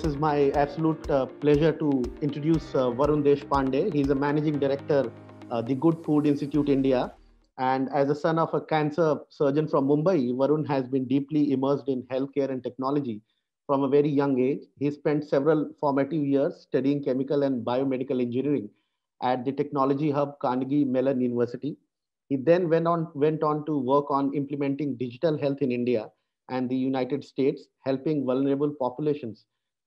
this is my absolute uh, pleasure to introduce uh, Varun Deshpande. He's a managing director, uh, the Good Food Institute India. And as a son of a cancer surgeon from Mumbai, Varun has been deeply immersed in healthcare and technology from a very young age. He spent several formative years studying chemical and biomedical engineering at the technology hub Carnegie Mellon University. He then went on, went on to work on implementing digital health in India and the United States, helping vulnerable populations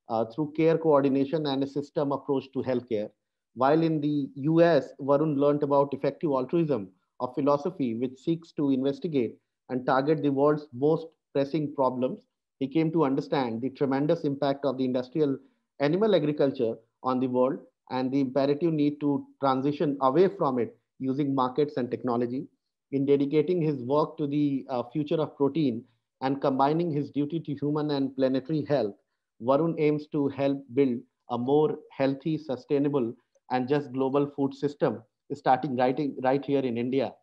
uh, through care coordination and a system approach to healthcare. While in the US, Varun learned about effective altruism, a philosophy which seeks to investigate and target the world's most pressing problems. He came to understand the tremendous impact of the industrial animal agriculture on the world and the imperative need to transition away from it using markets and technology. In dedicating his work to the uh, future of protein and combining his duty to human and planetary health, Varun aims to help build a more healthy, sustainable, and just global food system, starting right, in, right here in India.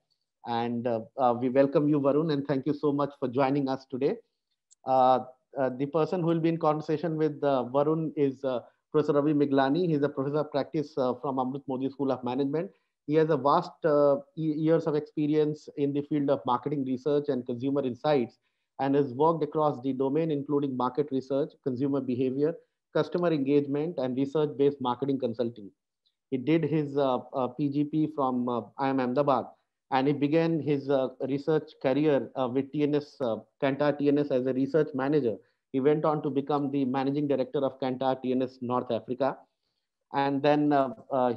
And uh, uh, we welcome you, Varun, and thank you so much for joining us today. Uh, uh the person who will be in conversation with uh, Varun is uh, Professor Ravi Miglani. He's a professor of practice from Amrut Mody School of Management. He has a vast years of experience in the field of marketing research and consumer insights and has worked across the domain, including market research, consumer behavior, customer engagement, and research-based marketing consulting. He did his uh, uh, PGP from uh, IIM Ahmedabad, and he began his uh, research career uh, with TNS, uh, Kantar TNS as a research manager. He went on to become the managing director of Kantar TNS North Africa. And then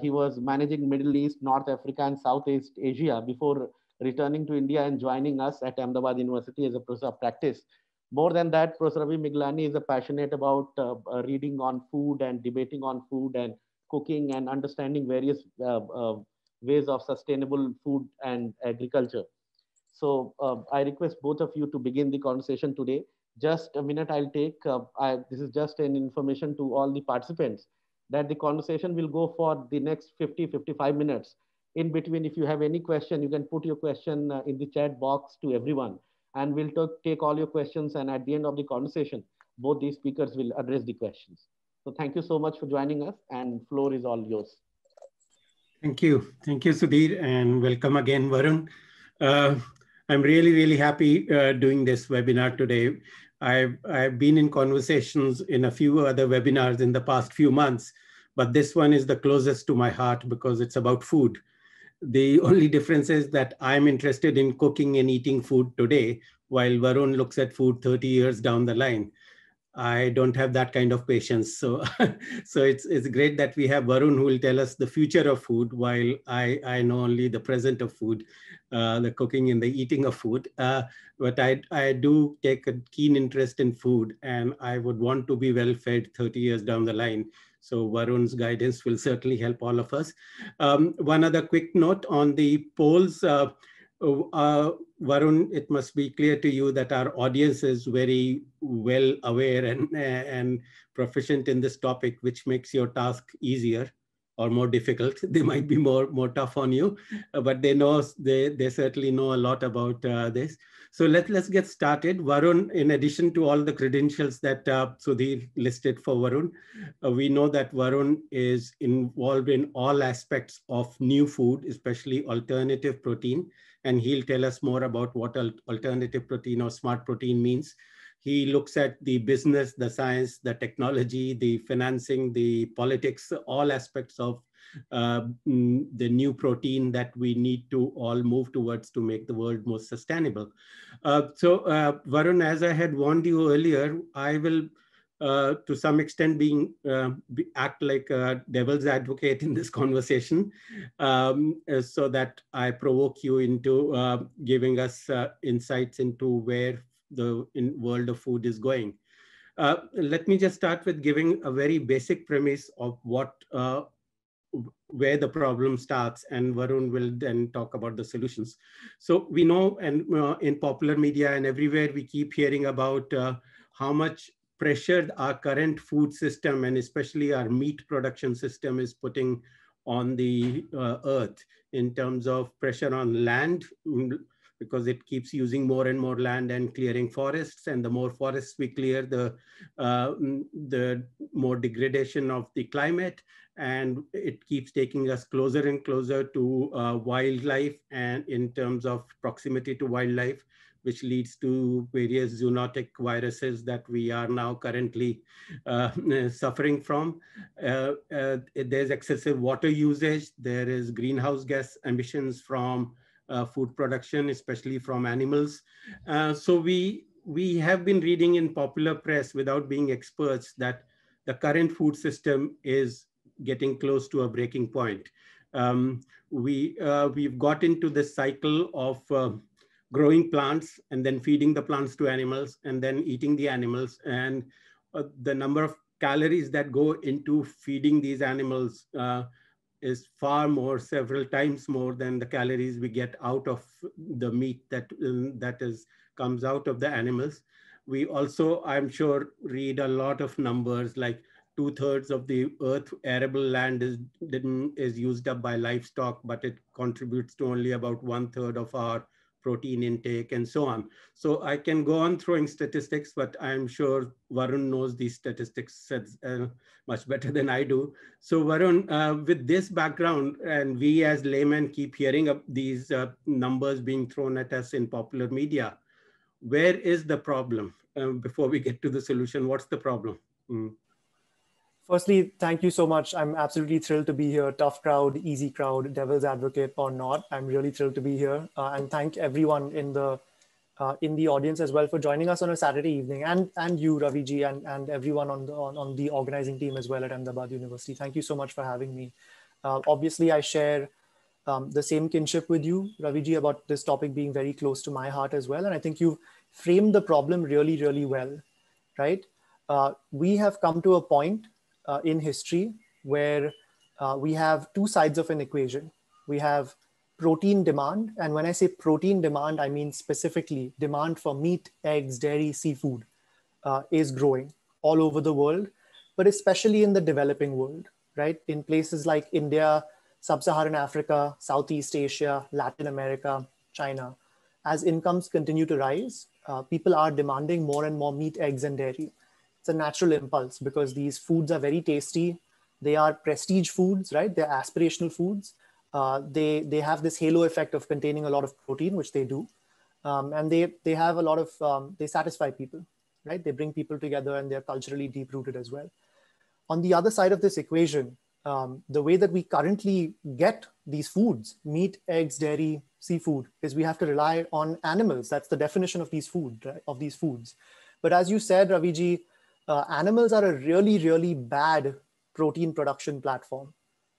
he was managing Middle East, North Africa, and Southeast Asia before returning to India and joining us at Ahmedabad University as a professor of practice. More than that, Professor Ravi Miglani is a passionate about uh, uh, reading on food and debating on food and cooking and understanding various uh, uh ways of sustainable food and agriculture. So uh, I request both of you to begin the conversation today. Just a minute I'll take, uh, I, this is just an information to all the participants that the conversation will go for the next 50, 55 minutes in between, if you have any question, you can put your question uh, in the chat box to everyone and we'll take all your questions. And at the end of the conversation, both these speakers will address the questions. So thank you so much for joining us and floor is all yours. Thank you. Thank you, Sudhir, and welcome again, Varun. Uh, I'm really, really happy uh, doing this webinar today. I've, I've been in conversations in a few other webinars in the past few months, but this one is the closest to my heart because it's about food. The only difference is that I'm interested in cooking and eating food today, while Varun looks at food 30 years down the line. I don't have that kind of patience. So, so it's, it's great that we have Varun who will tell us the future of food while I, I know only the present of food, uh, the cooking and the eating of food. Uh, but I, I do take a keen interest in food and I would want to be well fed 30 years down the line. So Varun's guidance will certainly help all of us. Um, one other quick note on the polls. Uh, uh, Varun, it must be clear to you that our audience is very well aware and, and proficient in this topic, which makes your task easier or more difficult. They might be more, more tough on you, but they know, they, they certainly know a lot about uh, this. So let, let's get started. Varun, in addition to all the credentials that uh, Sudhir listed for Varun, uh, we know that Varun is involved in all aspects of new food, especially alternative protein. And he'll tell us more about what alternative protein or smart protein means. He looks at the business, the science, the technology, the financing, the politics, all aspects of uh, mm, the new protein that we need to all move towards to make the world more sustainable. Uh, so uh, Varun, as I had warned you earlier, I will uh, to some extent being uh, be, act like a devil's advocate in this conversation um, uh, so that I provoke you into giving us insights into where the in world of food is going. Uh, let me just start with giving a very basic premise of what where the problem starts and Varun will then talk about the solutions. So we know and uh, in popular media and everywhere we keep hearing about uh, how much pressure our current food system and especially our meat production system is putting on the uh, earth in terms of pressure on land, because it keeps using more and more land and clearing forests. And the more forests we clear, the, uh, the more degradation of the climate. And it keeps taking us closer and closer to uh, wildlife and in terms of proximity to wildlife which leads to various zoonotic viruses that we are now currently uh, suffering from. Uh, uh, there's excessive water usage. There is greenhouse gas emissions from food production, especially from animals. Uh, so we, we have been reading in popular press without being experts that the current food system is getting close to a breaking point. Um, we, uh, we've got into this cycle of growing plants and then feeding the plants to animals and then eating the animals. And uh, the number of calories that go into feeding these animals uh, is far more, several times more than the calories we get out of the meat that, that is, comes out of the animals. We also, I'm sure, read a lot of numbers like two thirds of the earth arable land is, is used up by livestock, but it contributes to only about one third of our protein intake, and so on. So I can go on throwing statistics, but I'm sure Varun knows these statistics uh, much better than I do. So Varun, uh, with this background, and we as laymen keep hearing of these uh, numbers being thrown at us in popular media, where is the problem? Um, before we get to the solution, what's the problem? Mm. Firstly, thank you so much. I'm absolutely thrilled to be here. Tough crowd, easy crowd, devil's advocate or not. I'm really thrilled to be here. Uh, and thank everyone in the uh, in the audience as well for joining us on a Saturday evening, and and you, Ravi ji, and and everyone on the on, on the organizing team as well at Ahmedabad University. Thank you so much for having me. Uh, obviously, I share um, the same kinship with you, Ravi ji, about this topic being very close to my heart as well. And I think you've framed the problem really, really well, right? Uh, we have come to a point uh, in history where uh, we have two sides of an equation. We have protein demand. And when I say protein demand, I mean specifically demand for meat, eggs, dairy, seafood uh, is growing all over the world, but especially in the developing world, right? In places like India, Sub Saharan Africa, Southeast Asia, Latin America, China. As incomes continue to rise, uh, people are demanding more and more meat, eggs, and dairy it's a natural impulse because these foods are very tasty. They are prestige foods, right? They're aspirational foods. Uh, they they have this halo effect of containing a lot of protein, which they do, um, and they they have a lot of um, they satisfy people, right? They bring people together, and they're culturally deep rooted as well. On the other side of this equation, um, the way that we currently get these foods, meat, eggs, dairy, seafood, is we have to rely on animals. That's the definition of these food right? of these foods. But as you said, Raviji, uh, animals are a really, really bad protein production platform.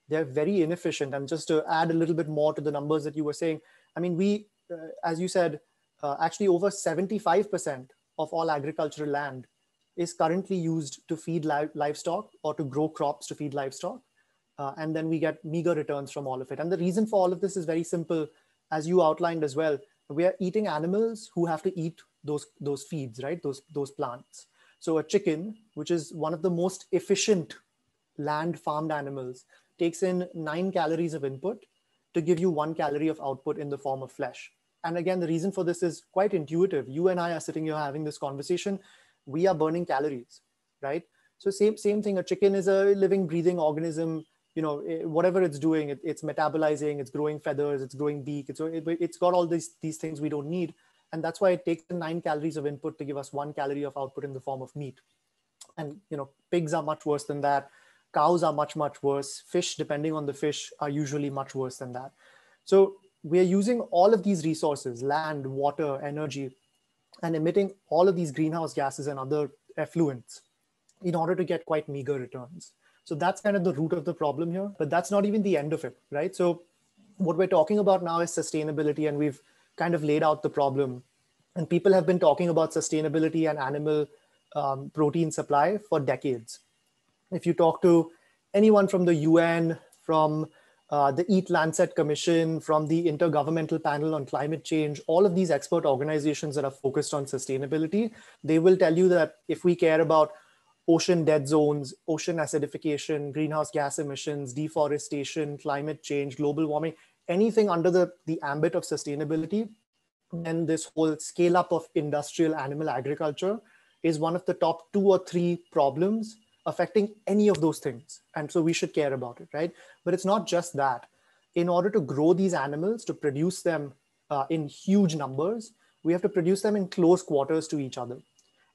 They're very inefficient. And just to add a little bit more to the numbers that you were saying, I mean, we, uh, as you said, uh, actually over 75% of all agricultural land is currently used to feed li livestock or to grow crops to feed livestock. Uh, and then we get meager returns from all of it. And the reason for all of this is very simple, as you outlined as well. We are eating animals who have to eat those, those feeds, right? Those, those plants. So a chicken, which is one of the most efficient land farmed animals, takes in nine calories of input to give you one calorie of output in the form of flesh. And again, the reason for this is quite intuitive. You and I are sitting here having this conversation. We are burning calories, right? So same, same thing, a chicken is a living, breathing organism. You know, eh, whatever it's doing, it, it's metabolizing, it's growing feathers, it's growing beak. It's, it, it's got all these, these things we don't need. And that's why it takes nine calories of input to give us one calorie of output in the form of meat. And you know, pigs are much worse than that. Cows are much, much worse. Fish, depending on the fish, are usually much worse than that. So we are using all of these resources, land, water, energy, and emitting all of these greenhouse gases and other effluents in order to get quite meager returns. So that's kind of the root of the problem here, but that's not even the end of it, right? So what we're talking about now is sustainability, and we've kind of laid out the problem. And people have been talking about sustainability and animal um, protein supply for decades. If you talk to anyone from the UN, from uh, the Eat Lancet Commission, from the Intergovernmental Panel on Climate Change, all of these expert organizations that are focused on sustainability, they will tell you that if we care about ocean dead zones, ocean acidification, greenhouse gas emissions, deforestation, climate change, global warming, anything under the, the ambit of sustainability, then this whole scale up of industrial animal agriculture is one of the top two or three problems affecting any of those things. And so we should care about it, right? But it's not just that. In order to grow these animals, to produce them uh, in huge numbers, we have to produce them in close quarters to each other.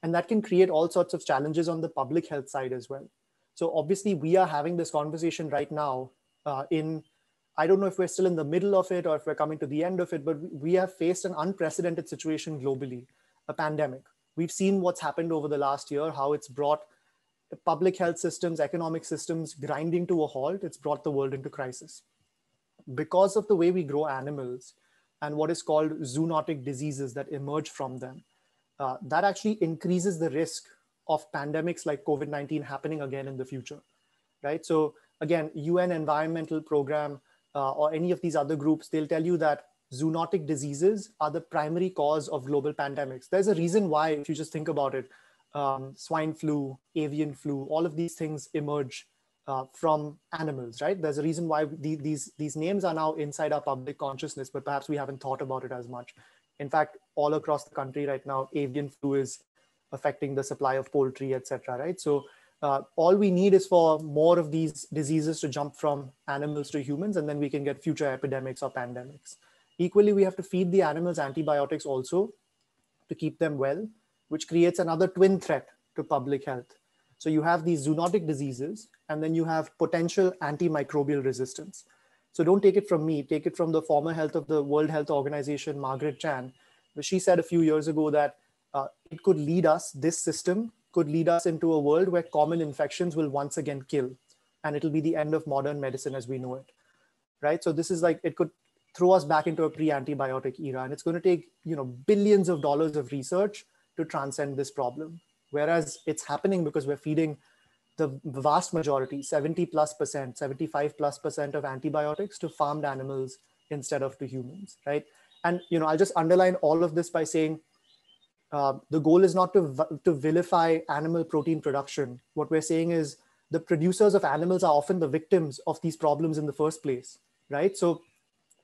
And that can create all sorts of challenges on the public health side as well. So obviously, we are having this conversation right now uh, in I don't know if we're still in the middle of it or if we're coming to the end of it, but we have faced an unprecedented situation globally, a pandemic. We've seen what's happened over the last year, how it's brought public health systems, economic systems grinding to a halt. It's brought the world into crisis. Because of the way we grow animals and what is called zoonotic diseases that emerge from them, uh, that actually increases the risk of pandemics like COVID 19 happening again in the future. Right. So, again, UN Environmental Program uh, or any of these other groups, they'll tell you that zoonotic diseases are the primary cause of global pandemics. There's a reason why, if you just think about it, um, swine flu, avian flu, all of these things emerge uh, from animals, right? There's a reason why the, these, these names are now inside our public consciousness, but perhaps we haven't thought about it as much. In fact, all across the country right now, avian flu is affecting the supply of poultry, etc. right? So uh, all we need is for more of these diseases to jump from animals to humans, and then we can get future epidemics or pandemics. Equally, we have to feed the animals antibiotics also to keep them well, which creates another twin threat to public health. So you have these zoonotic diseases, and then you have potential antimicrobial resistance. So don't take it from me, take it from the former health of the World Health Organization, Margaret Chan, she said a few years ago that uh, it could lead us, this system could lead us into a world where common infections will once again kill and it'll be the end of modern medicine as we know it right? So this is like it could throw us back into a pre-antibiotic era and it's going to take you know billions of dollars of research to transcend this problem. Whereas it's happening because we're feeding the vast majority 70 plus percent 75 plus percent of antibiotics to farmed animals instead of to humans right? And you know i'll just underline all of this by saying uh, the goal is not to, to vilify animal protein production. What we're saying is the producers of animals are often the victims of these problems in the first place, right? So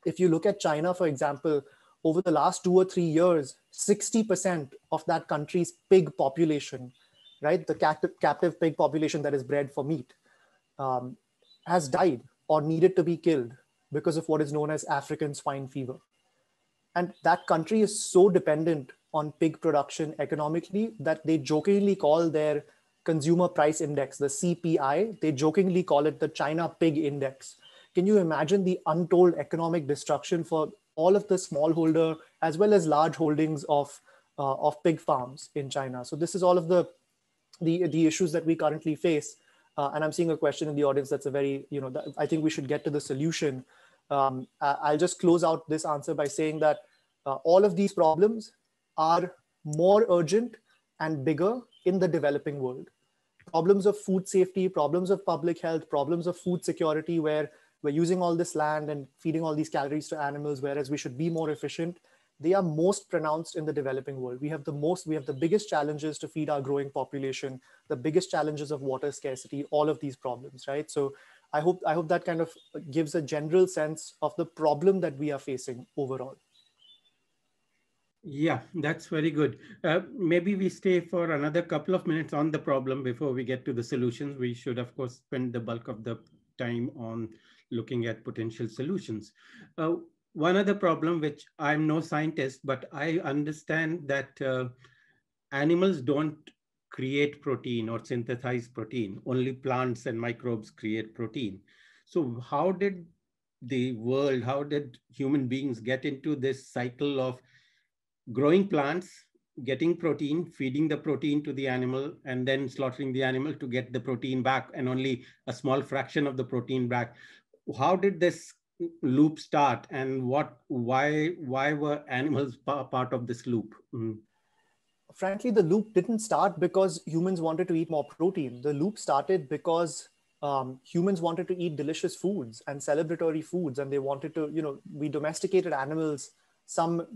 if you look at China, for example, over the last two or three years, 60% of that country's pig population, right, the captive, captive pig population that is bred for meat, um, has died or needed to be killed because of what is known as African swine fever. And that country is so dependent on pig production economically that they jokingly call their consumer price index, the CPI, they jokingly call it the China pig index. Can you imagine the untold economic destruction for all of the smallholder as well as large holdings of, uh, of pig farms in China? So this is all of the, the, the issues that we currently face. Uh, and I'm seeing a question in the audience that's a very, you know, I think we should get to the solution. Um, I'll just close out this answer by saying that uh, all of these problems are more urgent and bigger in the developing world. Problems of food safety, problems of public health, problems of food security, where we're using all this land and feeding all these calories to animals, whereas we should be more efficient, they are most pronounced in the developing world. We have the most, we have the biggest challenges to feed our growing population, the biggest challenges of water scarcity, all of these problems, right? So I hope, I hope that kind of gives a general sense of the problem that we are facing overall. Yeah, that's very good. Uh, maybe we stay for another couple of minutes on the problem before we get to the solutions. We should, of course, spend the bulk of the time on looking at potential solutions. Uh, one other problem, which I'm no scientist, but I understand that uh, animals don't create protein or synthesize protein. Only plants and microbes create protein. So how did the world, how did human beings get into this cycle of growing plants, getting protein, feeding the protein to the animal, and then slaughtering the animal to get the protein back and only a small fraction of the protein back. How did this loop start and what why why were animals part of this loop mm. frankly the loop didn't start because humans wanted to eat more protein the loop started because um, humans wanted to eat delicious foods and celebratory foods and they wanted to you know we domesticated animals some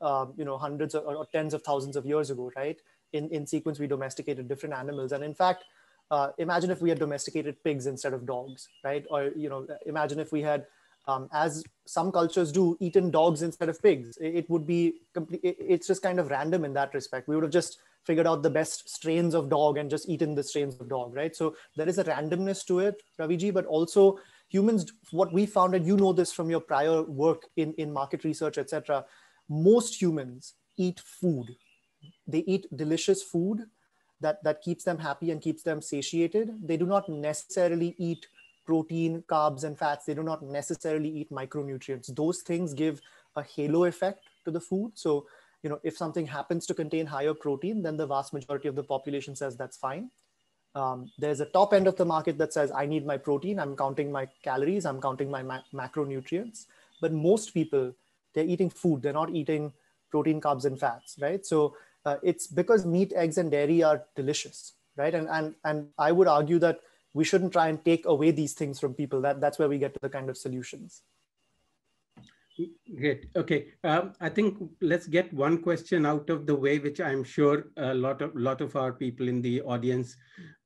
uh, you know hundreds or, or, tens of thousands of years ago, right? In in sequence, we domesticated different animals, and in fact, uh, imagine if we had domesticated pigs instead of dogs, right? Or you know, imagine if we had um, as some cultures do, eaten dogs instead of pigs. It, it would be complete. It, it's just kind of random in that respect. We would have just figured out the best strains of dog and just eaten the strains of dog, right? So there is a randomness to it, Raviji, but also humans. What we found, and you know this from your prior work in in market research, etc. Most humans eat food. They eat delicious food that that keeps them happy and keeps them satiated. They do not necessarily eat protein, carbs, and fats. They do not necessarily eat micronutrients. Those things give a halo effect to the food. So, you know, if something happens to contain higher protein, then the vast majority of the population says that's fine. Um, there's a top end of the market that says, I need my protein. I'm counting my calories. I'm counting my ma- macronutrients. But most people, they're eating food. They're not eating protein, carbs, and fats, right? So uh, it's because meat, eggs, and dairy are delicious, right? And, and, and I would argue that we shouldn't try and take away these things from people. That, that's where we get to the kind of solutions. Great. Okay. Um, I think let's get one question out of the way, which I'm sure a lot of lot of our people in the audience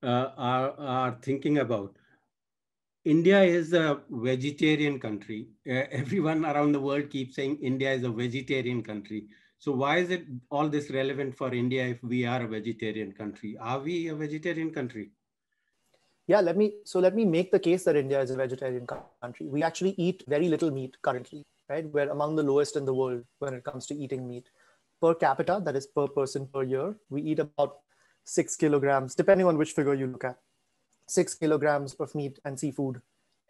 uh, are are thinking about. India is a vegetarian country. Uh, everyone around the world keeps saying India is a vegetarian country. So why is it all this relevant for India if we are a vegetarian country? Are we a vegetarian country? yeah let me so let me make the case that india is a vegetarian country we actually eat very little meat currently right we're among the lowest in the world when it comes to eating meat per capita that is per person per year we eat about six kilograms depending on which figure you look at six kilograms of meat and seafood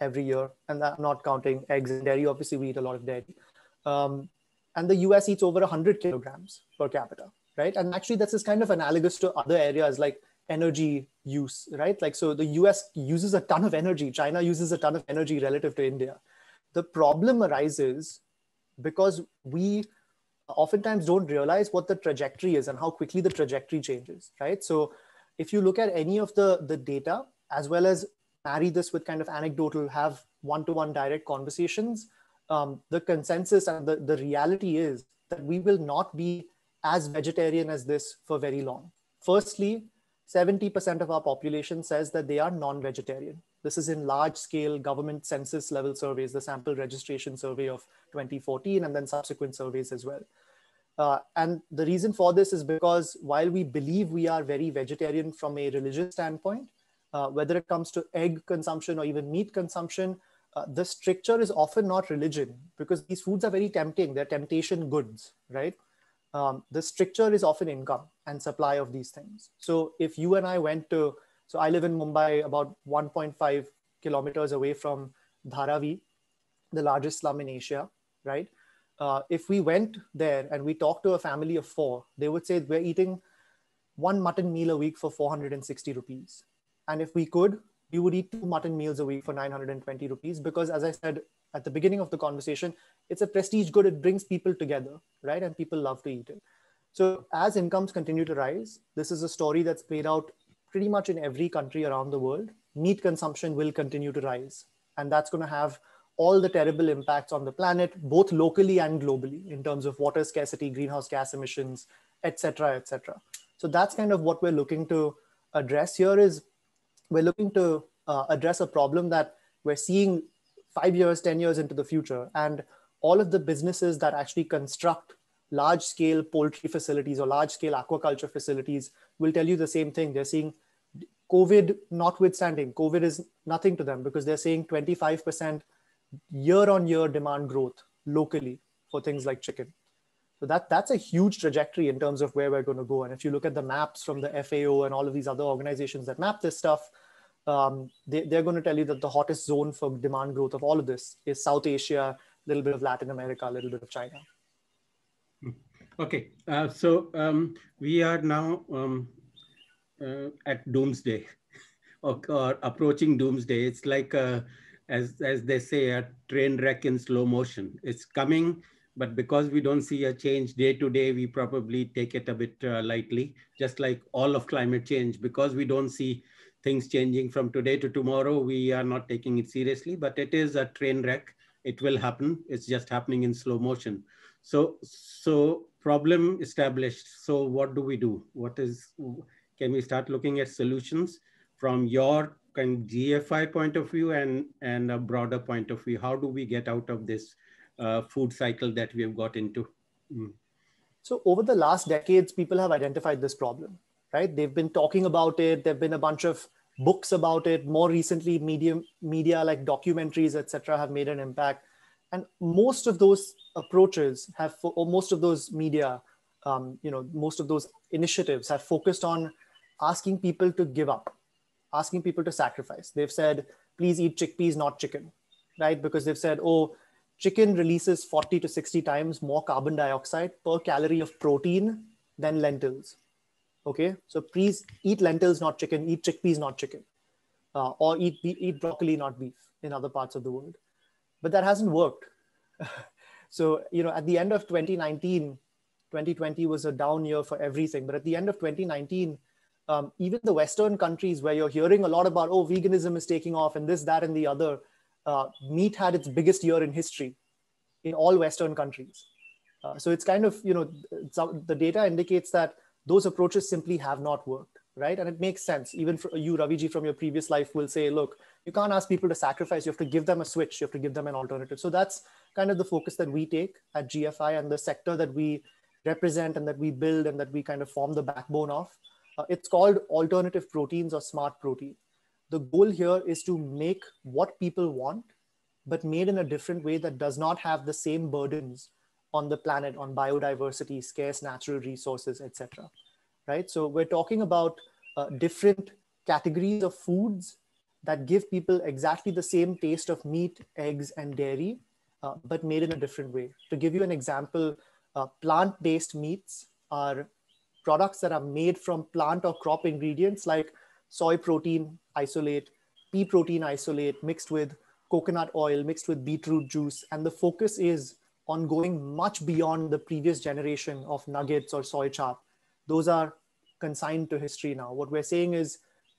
every year and i'm not counting eggs and dairy obviously we eat a lot of dairy um, and the us eats over 100 kilograms per capita right and actually that's is kind of analogous to other areas like energy use, right? Like, so the US uses a ton of energy, China uses a ton of energy relative to India. The problem arises because we oftentimes don't realize what the trajectory is and how quickly the trajectory changes, right? So if you look at any of the, the data, as well as marry this with kind of anecdotal, have one-to-one direct conversations, um, the consensus and the, the reality is that we will not be as vegetarian as this for very long. Firstly, 70% of our population says that they are non-vegetarian. This is in large scale government census level surveys, the sample registration survey of 2014 and then subsequent surveys as well. Uh, and the reason for this is because while we believe we are very vegetarian from a religious standpoint, uh, whether it comes to egg consumption or even meat consumption, uh, the stricture is often not religion because these foods are very tempting. They're temptation goods, right? um, the stricture is often income and supply of these things. So if you and I went to, so I live in Mumbai, about 1.5 kilometers away from Dharavi, the largest slum in Asia, right? Uh, if we went there and we talked to a family of four, they would say we're eating one mutton meal a week for 460 rupees. And if we could, we would eat two mutton meals a week for 920 rupees because, as I said at the beginning of the conversation, it's a prestige good. It brings people together, right? And people love to eat it. So as incomes continue to rise, this is a story that's played out pretty much in every country around the world. Meat consumption will continue to rise. And that's going to have all the terrible impacts on the planet, both locally and globally, in terms of water scarcity, greenhouse gas emissions, etc., etc. So that's kind of what we're looking to address here is we're looking to uh, address a problem that we're seeing five years, 10 years into the future. And all of the businesses that actually construct large scale poultry facilities or large scale aquaculture facilities will tell you the same thing. They're seeing COVID notwithstanding, COVID is nothing to them because they're saying 25% year on year demand growth locally for things like chicken. So that, that's a huge trajectory in terms of where we're going to go. And if you look at the maps from the FAO and all of these other organizations that map this stuff, um, they, they're going to tell you that the hottest zone for demand growth of all of this is South Asia, a little bit of Latin America, a little bit of China. Hmm. Okay, uh, so um, we are now um, uh, at doomsday or, or, approaching doomsday. It's like, a, as, as they say, a train wreck in slow motion. It's coming, but because we don't see a change day to day, we probably take it a bit uh, lightly, just like all of climate change, because we don't see things changing from today to tomorrow, we are not taking it seriously, but it is a train wreck. It will happen. It's just happening in slow motion. So, so problem established. So what do we do? What is, can we start looking at solutions from your kind of GFI point of view and, and a broader point of view? How do we get out of this uh, food cycle that we have got into? Mm. So over the last decades, people have identified this problem, right? They've been talking about it. There've been a bunch of books about it. More recently, media, media like documentaries, etc., have made an impact. And most of those approaches have, or most of those media, um, you know, most of those initiatives have focused on asking people to give up, asking people to sacrifice. They've said, please eat chickpeas, not chicken, right? Because they've said, oh, chicken releases 40 to 60 times more carbon dioxide per calorie of protein than lentils. Okay, so please eat lentils, not chicken, eat chickpeas, not chicken, uh, or eat, eat broccoli, not beef in other parts of the world. But that hasn't worked. so, you know, at the end of 2019, 2020 was a down year for everything. But at the end of 2019, um, even the Western countries where you're hearing a lot about, oh, veganism is taking off and this, that, and the other, uh, meat had its biggest year in history in all Western countries. Uh, so it's kind of, you know, the data indicates that those approaches simply have not worked, right? And it makes sense. Even for you, Raviji, from your previous life will say, look, you can't ask people to sacrifice. You have to give them a switch. You have to give them an alternative. So that's kind of the focus that we take at GFI and the sector that we represent and that we build and that we kind of form the backbone of. Uh, it's called alternative proteins or smart protein the goal here is to make what people want, but made in a different way that does not have the same burdens on the planet, on biodiversity, scarce natural resources, etc. Right? So we're talking about uh, different categories of foods that give people exactly the same taste of meat, eggs, and dairy, uh, but made in a different way. To give you an example, uh, plant-based meats are products that are made from plant or crop ingredients like soy protein isolate, pea protein isolate mixed with coconut oil, mixed with beetroot juice. And the focus is on going much beyond the previous generation of nuggets or soy chop. Those are consigned to history now. What we're saying is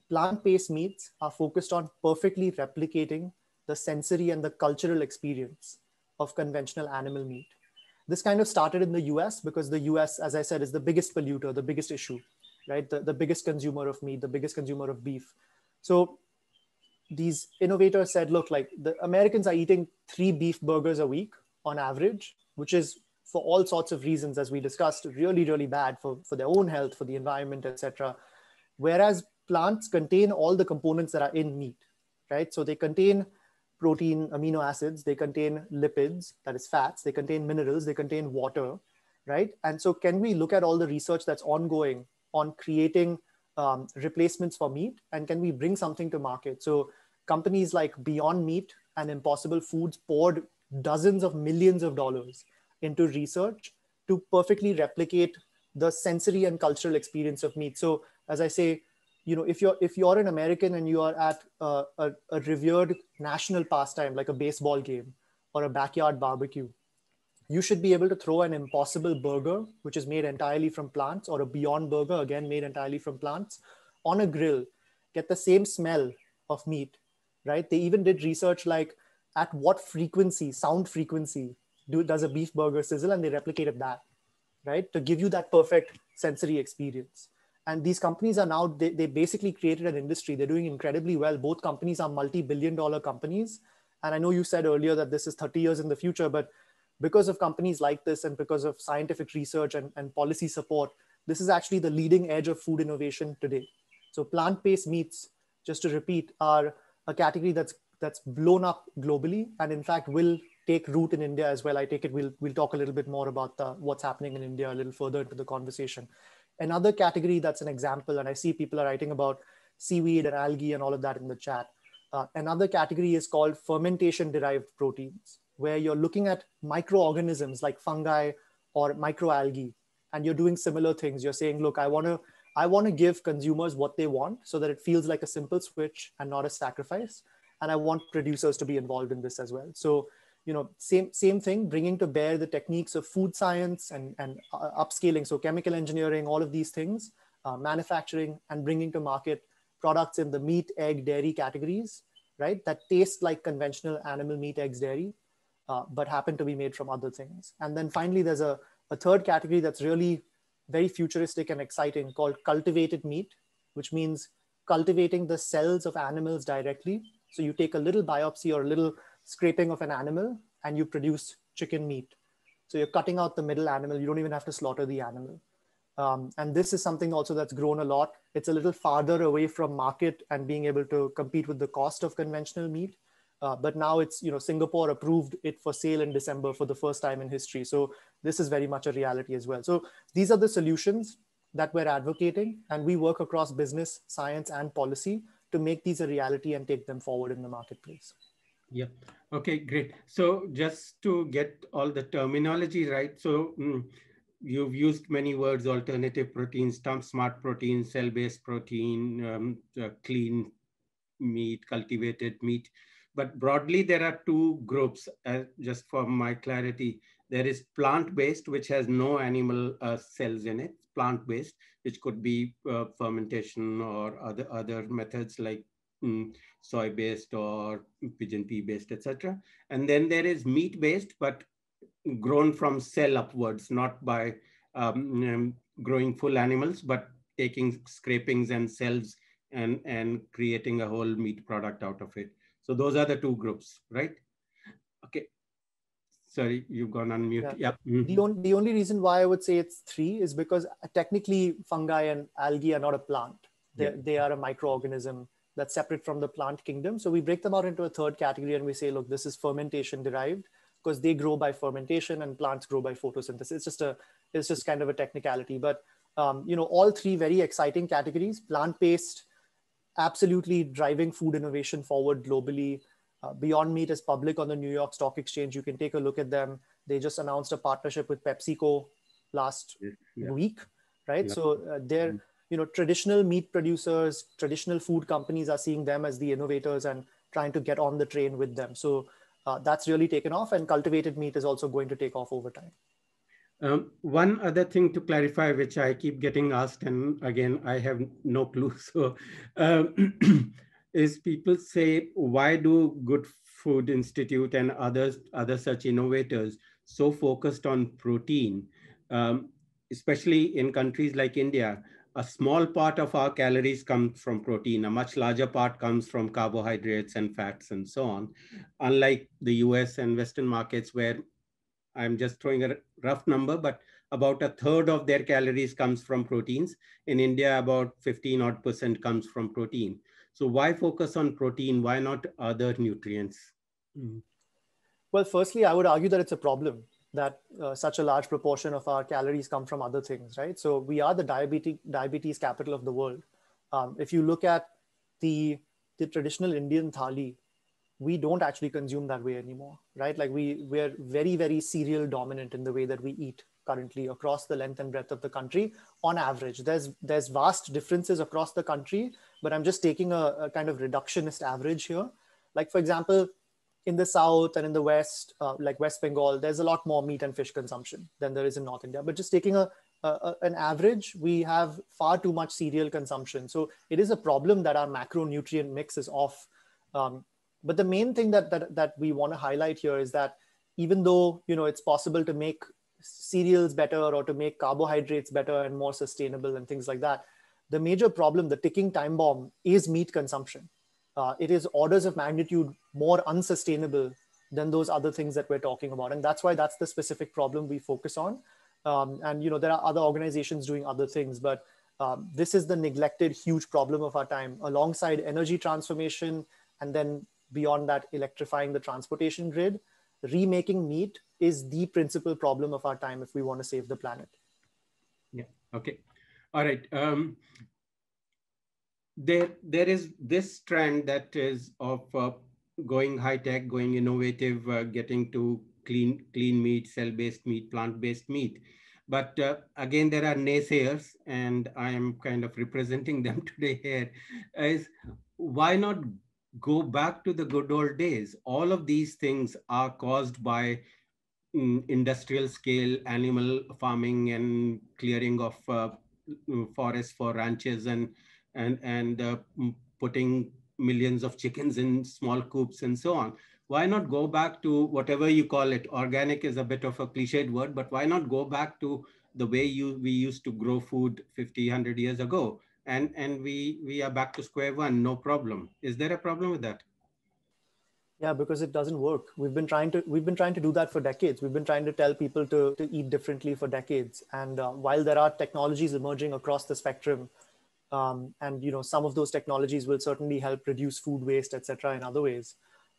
plant-based meats are focused on perfectly replicating the sensory and the cultural experience of conventional animal meat. This kind of started in the US because the US, as I said, is the biggest polluter, the biggest issue right? The, the biggest consumer of meat, the biggest consumer of beef. So these innovators said, look, like the Americans are eating three beef burgers a week on average, which is for all sorts of reasons, as we discussed, really, really bad for, for their own health, for the environment, etc. Whereas plants contain all the components that are in meat, right? So they contain protein, amino acids, they contain lipids, that is fats, they contain minerals, they contain water, right? And so can we look at all the research that's ongoing on creating um, replacements for meat and can we bring something to market? So companies like beyond meat and impossible foods poured dozens of millions of dollars into research to perfectly replicate the sensory and cultural experience of meat. So as i say you know if you're if you're an american and you are at a, a, a revered national pastime like a baseball game or a backyard barbecue you should be able to throw an impossible burger, which is made entirely from plants, or a beyond burger, again made entirely from plants, on a grill, get the same smell of meat, right? They even did research like at what frequency, sound frequency, do, does a beef burger sizzle, and they replicated that, right? To give you that perfect sensory experience. And these companies are now, they, they basically created an industry. They're doing incredibly well. Both companies are multi billion dollar companies. And I know you said earlier that this is 30 years in the future, but because of companies like this and because of scientific research and, and policy support, this is actually the leading edge of food innovation today. So plant-based meats, just to repeat, are a category that's that's blown up globally and in fact will take root in India as well. I take it we'll we'll talk a little bit more about the, what's happening in India a little further into the conversation. Another category that's an example, and I see people are writing about seaweed and algae and all of that in the chat. Uh, another category is called fermentation derived proteins where you're looking at microorganisms like fungi or microalgae and you're doing similar things. You're saying look i want to i want to give consumers what they want so that it feels like a simple switch and not a sacrifice and i want producers to be involved in this as well. So you know same same thing bringing to bear the techniques of food science and and uh, upscaling so chemical engineering all of these things uh, manufacturing and bringing to market products in the meat egg dairy categories right that taste like conventional animal meat eggs dairy uh, but happen to be made from other things. And then finally, there's a, a third category that's really very futuristic and exciting called cultivated meat, which means cultivating the cells of animals directly. So you take a little biopsy or a little scraping of an animal and you produce chicken meat. So you're cutting out the middle animal. You don't even have to slaughter the animal. Um, and this is something also that's grown a lot. It's a little farther away from market and being able to compete with the cost of conventional meat. Uh, but now it's, you know, Singapore approved it for sale in December for the first time in history. So this is very much a reality as well. So these are the solutions that we're advocating. And we work across business, science, and policy to make these a reality and take them forward in the marketplace. Yeah. Okay, great. So just to get all the terminology right. So mm, you've used many words, alternative proteins, smart protein, cell-based protein, um, uh, clean meat, cultivated meat. But broadly, there are two groups, uh, just for my clarity. There is plant-based, which has no animal uh, cells in it, plant-based, which could be uh, fermentation or other, other methods like mm, soy-based or pigeon pea-based, etc. And then there is meat-based, but grown from cell upwards, not by um, um, growing full animals, but taking scrapings and cells and, and creating a whole meat product out of it. So those are the two groups, right? Okay. Sorry, you've gone on mute. Yeah. yeah. Mm -hmm. The, on, the only reason why I would say it's three is because technically fungi and algae are not a plant. Yeah. They are a microorganism that's separate from the plant kingdom. So we break them out into a third category and we say, look, this is fermentation derived because they grow by fermentation and plants grow by photosynthesis. It's just a, it's just kind of a technicality. But um, you know, all three very exciting categories: plant-based, absolutely driving food innovation forward globally. Uh, Beyond Meat is public on the New York Stock Exchange. You can take a look at them. They just announced a partnership with PepsiCo last yeah. week, right? Yeah. So uh, they're mm. you know traditional meat producers, traditional food companies are seeing them as the innovators and trying to get on the train with them. So uh, that's really taken off, and cultivated meat is also going to take off over time. Um, one other thing to clarify, which I keep getting asked, and again, I have no clue. So, um, is people say, why do Good Food Institute and others, other such innovators so focused on protein, um, especially in countries like India? A small part of our calories come from protein. A much larger part comes from carbohydrates and fats and so on. Unlike the US and Western markets where I'm just throwing a rough number, but about a third of their calories comes from proteins. In India, about 15 odd percent comes from protein. So why focus on protein? Why not other nutrients? Mm. Well, firstly, I would argue that it's a problem that uh, such a large proportion of our calories come from other things, right? So we are the diabetes, diabetes capital of the world. Um, if you look at the, the traditional Indian thali, we don't actually consume that way anymore right? Like we we're very very cereal dominant in the way that we eat currently across the length and breadth of the country. On average there's there's vast differences across the country but i'm just taking a, a kind of reductionist average here. Like for example in the south and in the west uh, like west bengal there's a lot more meat and fish consumption than there is in north india. But just taking a, a, an average we have far too much cereal consumption. So it is a problem that our macronutrient mix is off um, but the main thing that that, that we want to highlight here is that even though you know it's possible to make cereals better or to make carbohydrates better and more sustainable and things like that the major problem the ticking time bomb is meat consumption. Uh, it is orders of magnitude more unsustainable than those other things that we're talking about. And that's why that's the specific problem we focus on. Um, and you know there are other organizations doing other things but um, this is the neglected huge problem of our time. Alongside energy transformation and then beyond that electrifying the transportation grid remaking meat is the principal problem of our time if we want to save the planet. Yeah. Okay. All right. Um, there there is this trend that is of uh, going high tech going innovative uh, getting to clean clean meat cell based meat plant based meat. But uh, again there are naysayers and i am kind of representing them today here. Is why not go back to the good old days. All of these things are caused by mm, industrial scale animal farming and clearing of uh, mm, forests for ranches and and and uh, mm, putting millions of chickens in small coops and so on. Why not go back to whatever you call it? Organic is a bit of a cliched word, but why not go back to the way you we used to grow food 50, 100 years ago and and we we are back to square one no problem. Is there a problem with that? Yeah because it doesn't work. We've been trying to we've been trying to do that for decades. We've been trying to tell people to, to eat differently for decades. And uh, while there are technologies emerging across the spectrum um, and you know some of those technologies will certainly help reduce food waste etc in other ways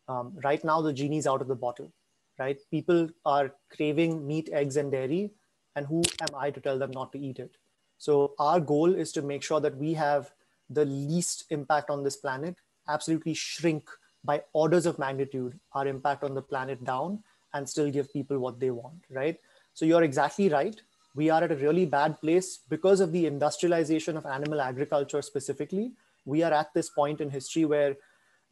um, right now the genie's out of the bottle right? People are craving meat eggs and dairy. And who am i to tell them not to eat it so our goal is to make sure that we have the least impact on this planet absolutely shrink by orders of magnitude our impact on the planet down and still give people what they want, right? So you're exactly right. We are at a really bad place because of the industrialization of animal agriculture specifically. We are at this point in history where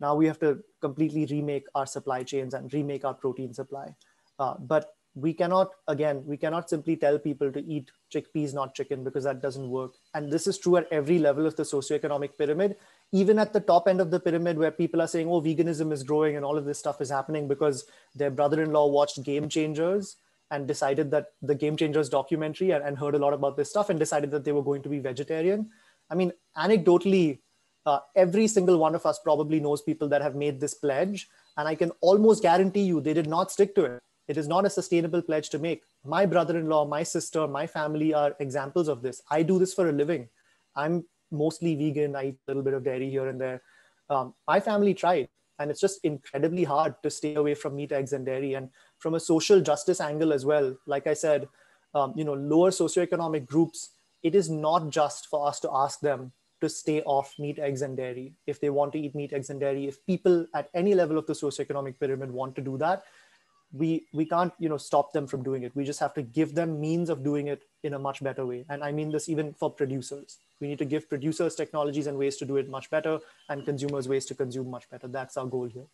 now we have to completely remake our supply chains and remake our protein supply. Uh, but we cannot, again, we cannot simply tell people to eat chickpeas, not chicken, because that doesn't work. And this is true at every level of the socioeconomic pyramid. Even at the top end of the pyramid where people are saying oh veganism is growing and all of this stuff is happening because their brother-in-law watched game changers and decided that the game changers documentary and, and heard a lot about this stuff and decided that they were going to be vegetarian. I mean anecdotally uh, every single one of us probably knows people that have made this pledge. And i can almost guarantee you they did not stick to it it is not a sustainable pledge to make my brother-in-law my sister my family are examples of this i do this for a living i'm mostly vegan. I eat a little bit of dairy here and there. Um, my family tried, and it's just incredibly hard to stay away from meat, eggs, and dairy. And from a social justice angle as well, like I said, um, you know, lower socioeconomic groups, it is not just for us to ask them to stay off meat, eggs, and dairy. If they want to eat meat, eggs, and dairy, if people at any level of the socioeconomic pyramid want to do that, we we can't you know stop them from doing it. We just have to give them means of doing it in a much better way. And i mean this even for producers. We need to give producers technologies and ways to do it much better and consumers ways to consume much better. That's our goal here.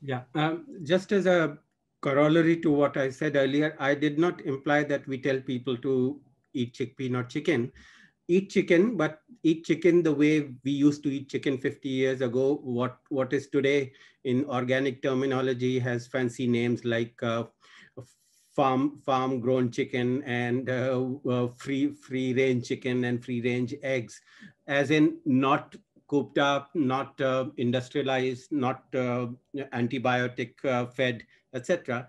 Yeah. Um, just as a corollary to what i said earlier i did not imply that we tell people to eat chickpea not chicken eat chicken, but eat chicken the way we used to eat chicken 50 years ago. What what is today in organic terminology has fancy names like uh, farm farm grown chicken and uh, uh, free free range chicken and free range eggs, as in not cooped up, not uh, industrialized, not uh, antibiotic uh, fed, etc.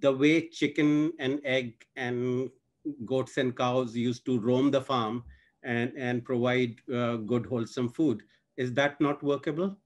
The way chicken and egg and goats and cows used to roam the farm and, and provide uh, good, wholesome food. Is that not workable?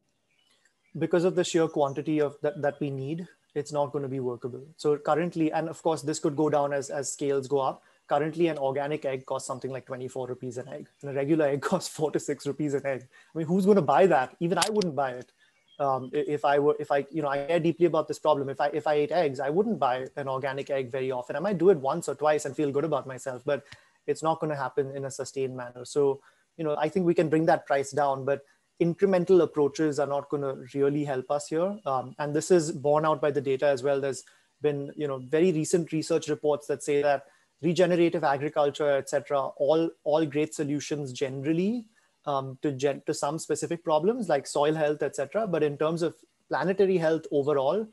Because of the sheer quantity of that, that we need, it's not going to be workable. So currently, and of course, this could go down as, as scales go up. Currently, an organic egg costs something like 24 rupees an egg, and a regular egg costs four to six rupees an egg. I mean, who's going to buy that? Even I wouldn't buy it. Um, if I were, if I, you know, I care deeply about this problem. If I, if I ate eggs, I wouldn't buy an organic egg very often. I might do it once or twice and feel good about myself, but it's not going to happen in a sustained manner. So, you know, I think we can bring that price down, but incremental approaches are not going to really help us here. Um, and this is borne out by the data as well. There's been, you know, very recent research reports that say that regenerative agriculture, etc., all all great solutions generally um, to gen- to some specific problems like soil health, etc. But in terms of planetary health overall,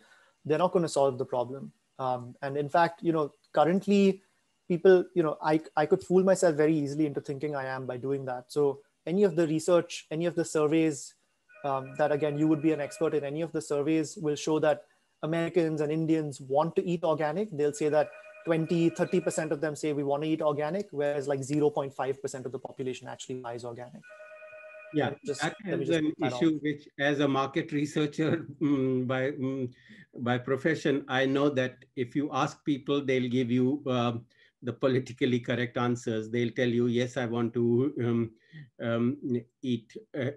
they're not going to solve the problem. Um, and in fact, you know, currently people, you know, I, I could fool myself very easily into thinking I am by doing that. So any of the research, any of the surveys um, that again, you would be an expert in any of the surveys will show that Americans and Indians want to eat organic. They'll say that 20, 30% of them say we want to eat organic, whereas like 0.5% of the population actually buys organic. Yeah, just, that is an issue off. which, as a market researcher um, by um, by profession, I know that if you ask people, they'll give you uh, the politically correct answers. They'll tell you, yes, I want to um, um, eat uh,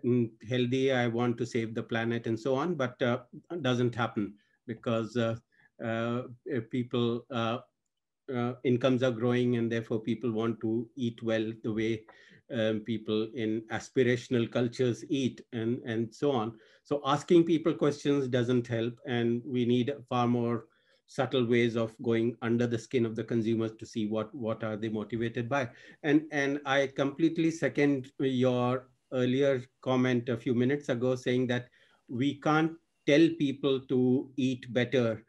healthy, I want to save the planet and so on, but uh, doesn't happen because uh, uh people, uh, uh, incomes are growing and therefore people want to eat well the way um, people in aspirational cultures eat and, and so on. So asking people questions doesn't help and we need far more subtle ways of going under the skin of the consumers to see what what are they motivated by. And and i completely second your earlier comment a few minutes ago saying that we can't tell people to eat better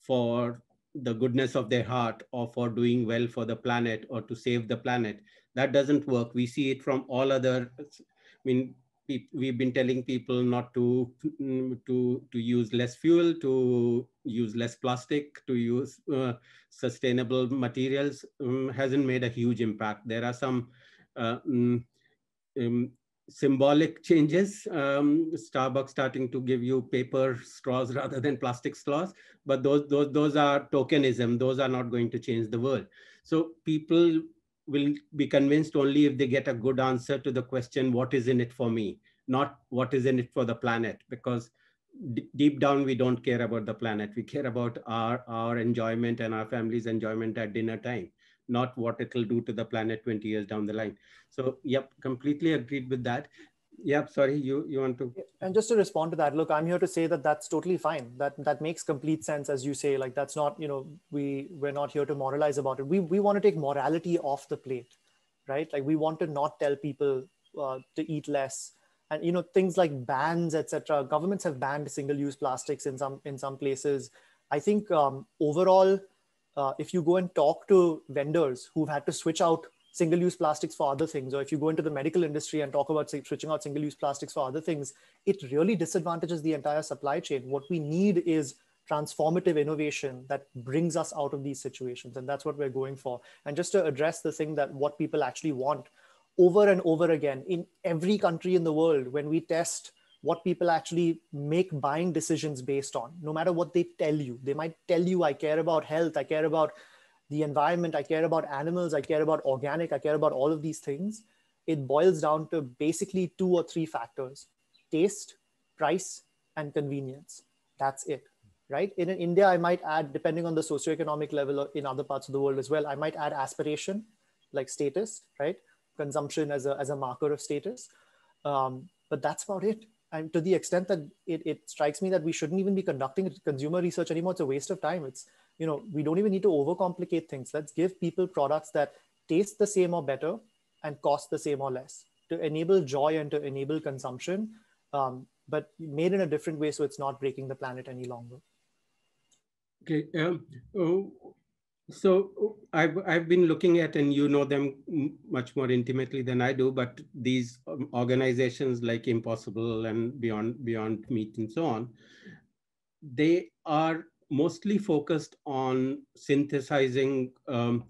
for the goodness of their heart or for doing well for the planet or to save the planet. That doesn't work. We see it from all other I mean, we've been telling people not to mm, to to use less fuel, to use less plastic, to use uh, sustainable materials um, hasn't made a huge impact. There are some uh, um, um, symbolic changes. Um, Starbucks starting to give you paper straws rather than plastic straws, but those those those are tokenism. Those are not going to change the world. So people will be convinced only if they get a good answer to the question, what is in it for me? Not what is in it for the planet, because deep down, we don't care about the planet. We care about our, our enjoyment and our family's enjoyment at dinner time, not what it'll do to the planet 20 years down the line. So, yep, completely agreed with that. Yeah, sorry, you you want to. And just to respond to that, look, I'm here to say that that's totally fine. That that makes complete sense, as you say. Like that's not, you know, we we're not here to moralize about it. We we want to take morality off the plate, right? Like we want to not tell people uh, to eat less, and you know things like bans, etc. Governments have banned single-use plastics in some in some places. I think um, overall, uh, if you go and talk to vendors who've had to switch out single use plastics for other things, or if you go into the medical industry and talk about say, switching out single use plastics for other things, it really disadvantages the entire supply chain. What we need is transformative innovation that brings us out of these situations. And that's what we're going for. And just to address the thing that what people actually want over and over again in every country in the world, when we test what people actually make buying decisions based on, no matter what they tell you, they might tell you, I care about health, I care about the environment, I care about animals, I care about organic, I care about all of these things. It boils down to basically two or three factors taste, price, and convenience. That's it, right? In India, I might add, depending on the socioeconomic level in other parts of the world as well, I might add aspiration, like status, right? Consumption as a, as a marker of status. Um, but that's about it. And to the extent that it, it strikes me that we shouldn't even be conducting consumer research anymore, it's a waste of time. It's you know we don't even need to overcomplicate things. Let's give people products that taste the same or better and cost the same or less to enable joy and to enable consumption um, but made in a different way so it's not breaking the planet any longer. Okay um, oh, so I've, I've been looking at and you know them much more intimately than i do but these um, organizations like impossible and beyond beyond meat and so on they are mostly focused on synthesizing um,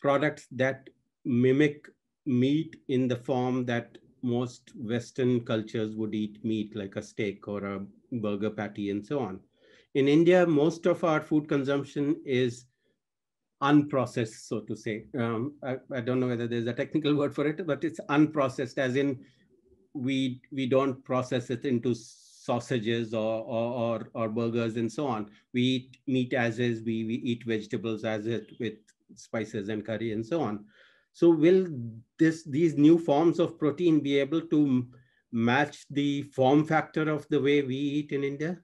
products that mimic meat in the form that most Western cultures would eat meat, like a steak or a burger patty and so on. In India, most of our food consumption is unprocessed, so to say. Um, I, I, don't know whether there's a technical word for it, but it's unprocessed, as in we we don't process it into sausages or, or, or, or, burgers and so on. We eat meat as is, we, we eat vegetables as it with spices and curry and so on. So will this these new forms of protein be able to match the form factor of the way we eat in India?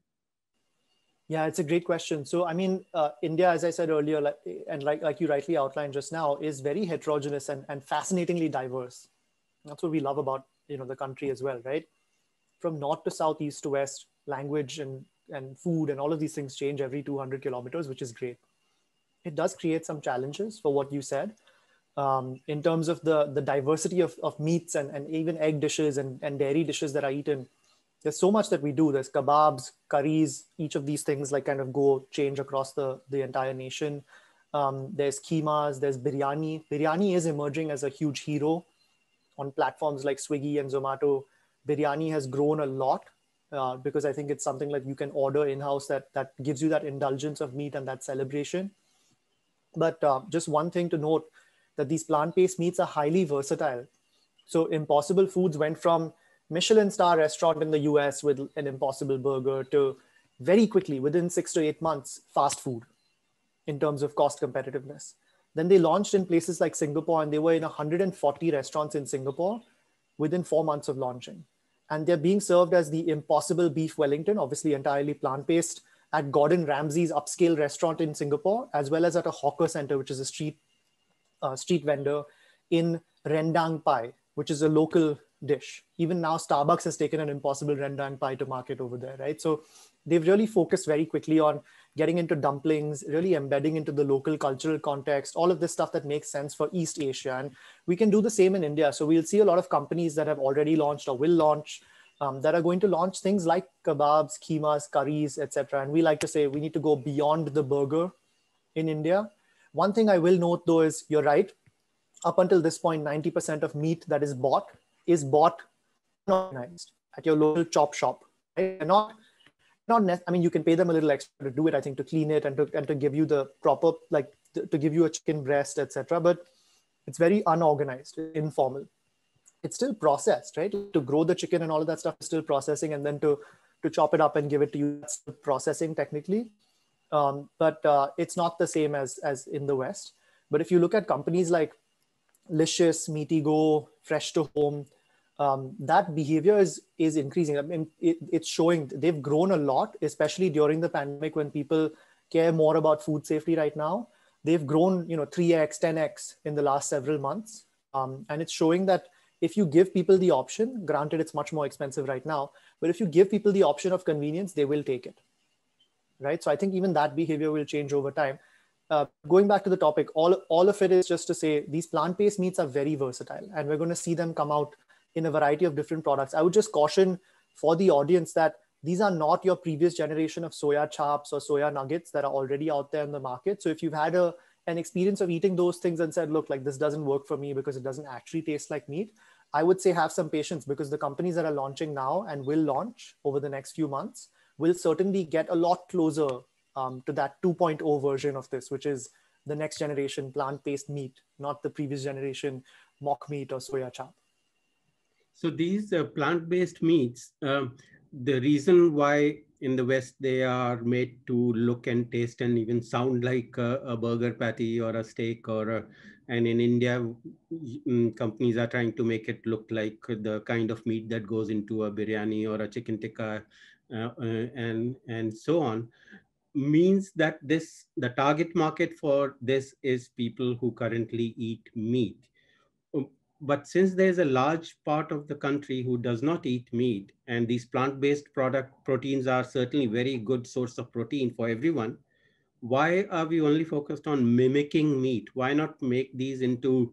Yeah, it's a great question. So, I mean, uh, India, as I said earlier, like, and like, like you rightly outlined just now, is very heterogeneous and, and fascinatingly diverse. That's what we love about you know the country as well, right? From north to south, east to west, language and, and food and all of these things change every 200 kilometers, which is great. It does create some challenges for what you said. Um, in terms of the, the diversity of, of meats and, and even egg dishes and, and dairy dishes that are eaten, there's so much that we do. There's kebabs, curries, each of these things like kind of go change across the, the entire nation. Um, there's keemas, there's biryani. Biryani is emerging as a huge hero on platforms like Swiggy and Zomato biryani has grown a lot uh, because I think it's something like you can order in house that that gives you that indulgence of meat and that celebration. But uh, just one thing to note that these plant-based meats are highly versatile. So Impossible Foods went from Michelin star restaurant in the US with an Impossible burger to very quickly within six to eight months fast food in terms of cost competitiveness. Then they launched in places like Singapore and they were in 140 restaurants in Singapore within four months of launching and they're being served as the Impossible Beef Wellington, obviously entirely plant-based, at Gordon Ramsay's upscale restaurant in Singapore, as well as at a hawker center, which is a street uh, street vendor in rendang pie, which is a local dish. Even now, Starbucks has taken an Impossible rendang pie to market over there, right? So they've really focused very quickly on getting into dumplings, really embedding into the local cultural context, all of this stuff that makes sense for East Asia. And we can do the same in India. So we'll see a lot of companies that have already launched or will launch um, that are going to launch things like kebabs, keemas, curries, etc. And we like to say we need to go beyond the burger in India. One thing I will note though is you're right. Up until this point, 90% of meat that is bought is bought organized at your local chop shop. Right? Not not ne- i mean you can pay them a little extra to do it i think to clean it and to, and to give you the proper like to, to give you a chicken breast etc but it's very unorganized informal. It's still processed right? To grow the chicken and all of that stuff is still processing and then to to chop it up and give it to you that's processing technically. Um, but uh, it's not the same as as in the west. But if you look at companies like licious meatigo fresh to home um, that behavior is is increasing. I mean, it, it's showing they've grown a lot, especially during the pandemic when people care more about food safety right now. They've grown, you know, 3x, 10x in the last several months, um, and it's showing that if you give people the option, granted it's much more expensive right now, but if you give people the option of convenience, they will take it, right? So I think even that behavior will change over time. Uh, going back to the topic, all all of it is just to say these plant-based meats are very versatile, and we're going to see them come out in a variety of different products. I would just caution for the audience that these are not your previous generation of soya chaps or soya nuggets that are already out there in the market. So if you've had a an experience of eating those things and said, look, like this doesn't work for me because it doesn't actually taste like meat, I would say have some patience because the companies that are launching now and will launch over the next few months will certainly get a lot closer um, to that 2.0 version of this, which is the next generation plant-based meat, not the previous generation mock meat or soya chap. So these uh, plant-based meats, uh, the reason why in the West they are made to look and taste and even sound like a, a burger patty or a steak or a, and in India, mm, companies are trying to make it look like the kind of meat that goes into a biryani or a chicken tikka uh, uh and, and so on means that this the target market for this is people who currently eat meat but since there's a large part of the country who does not eat meat and these plant-based product proteins are certainly very good source of protein for everyone why are we only focused on mimicking meat? Why not make these into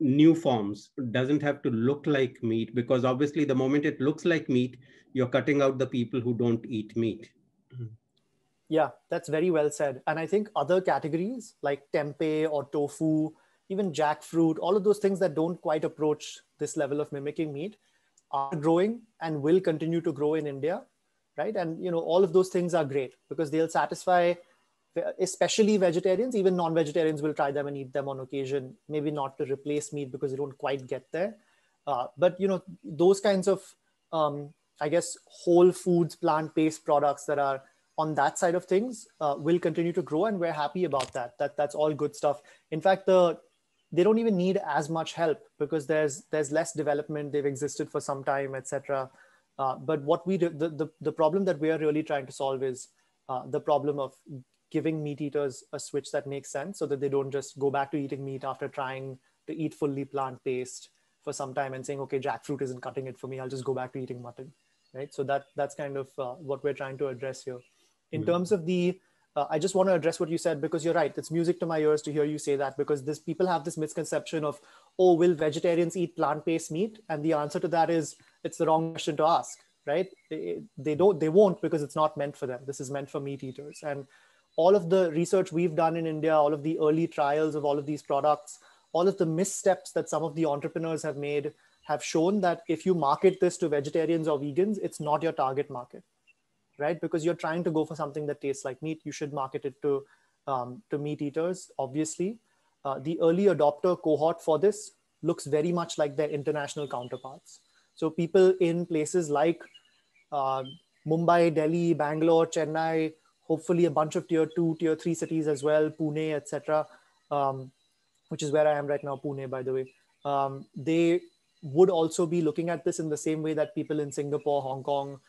new forms? It doesn't have to look like meat because obviously the moment it looks like meat you're cutting out the people who don't eat meat. Mm-hmm. Yeah that's very well said. And i think other categories like tempeh or tofu even jackfruit, all of those things that don't quite approach this level of mimicking meat are growing and will continue to grow in India, right? And you know, all of those things are great because they'll satisfy, especially vegetarians. Even non-vegetarians will try them and eat them on occasion. Maybe not to replace meat because they don't quite get there. Uh, but you know, those kinds of, um, I guess, whole foods, plant-based products that are on that side of things uh, will continue to grow, and we're happy about that. That that's all good stuff. In fact, the they don't even need as much help because there's there's less development. They've existed for some time etc uh, but what we do the, the, the problem that we are really trying to solve is uh, the problem of giving meat eaters a switch that makes sense so that they don't just go back to eating meat after trying to eat fully plant-based for some time and saying okay jackfruit isn't cutting it for me. I'll just go back to eating mutton. Right? So that that's kind of uh, what we're trying to address here. In mm-hmm. terms of the uh, I just want to address what you said because you're right. It's music to my ears to hear you say that because this people have this misconception of, oh, will vegetarians eat plant-based meat? And the answer to that is it's the wrong question to ask, right? They, they don't, they won't because it's not meant for them. This is meant for meat eaters. And all of the research we've done in India, all of the early trials of all of these products, all of the missteps that some of the entrepreneurs have made have shown that if you market this to vegetarians or vegans, it's not your target market right? Because you're trying to go for something that tastes like meat. You should market it to, um, to meat eaters, obviously. Uh, the early adopter cohort for this looks very much like their international counterparts. So people in places like uh, Mumbai, Delhi, Bangalore, Chennai, hopefully a bunch of tier two, tier three cities as well, Pune, etc., um, which is where I am right now, Pune, by the way. Um, they would also be looking at this in the same way that people in Singapore, Hong Kong,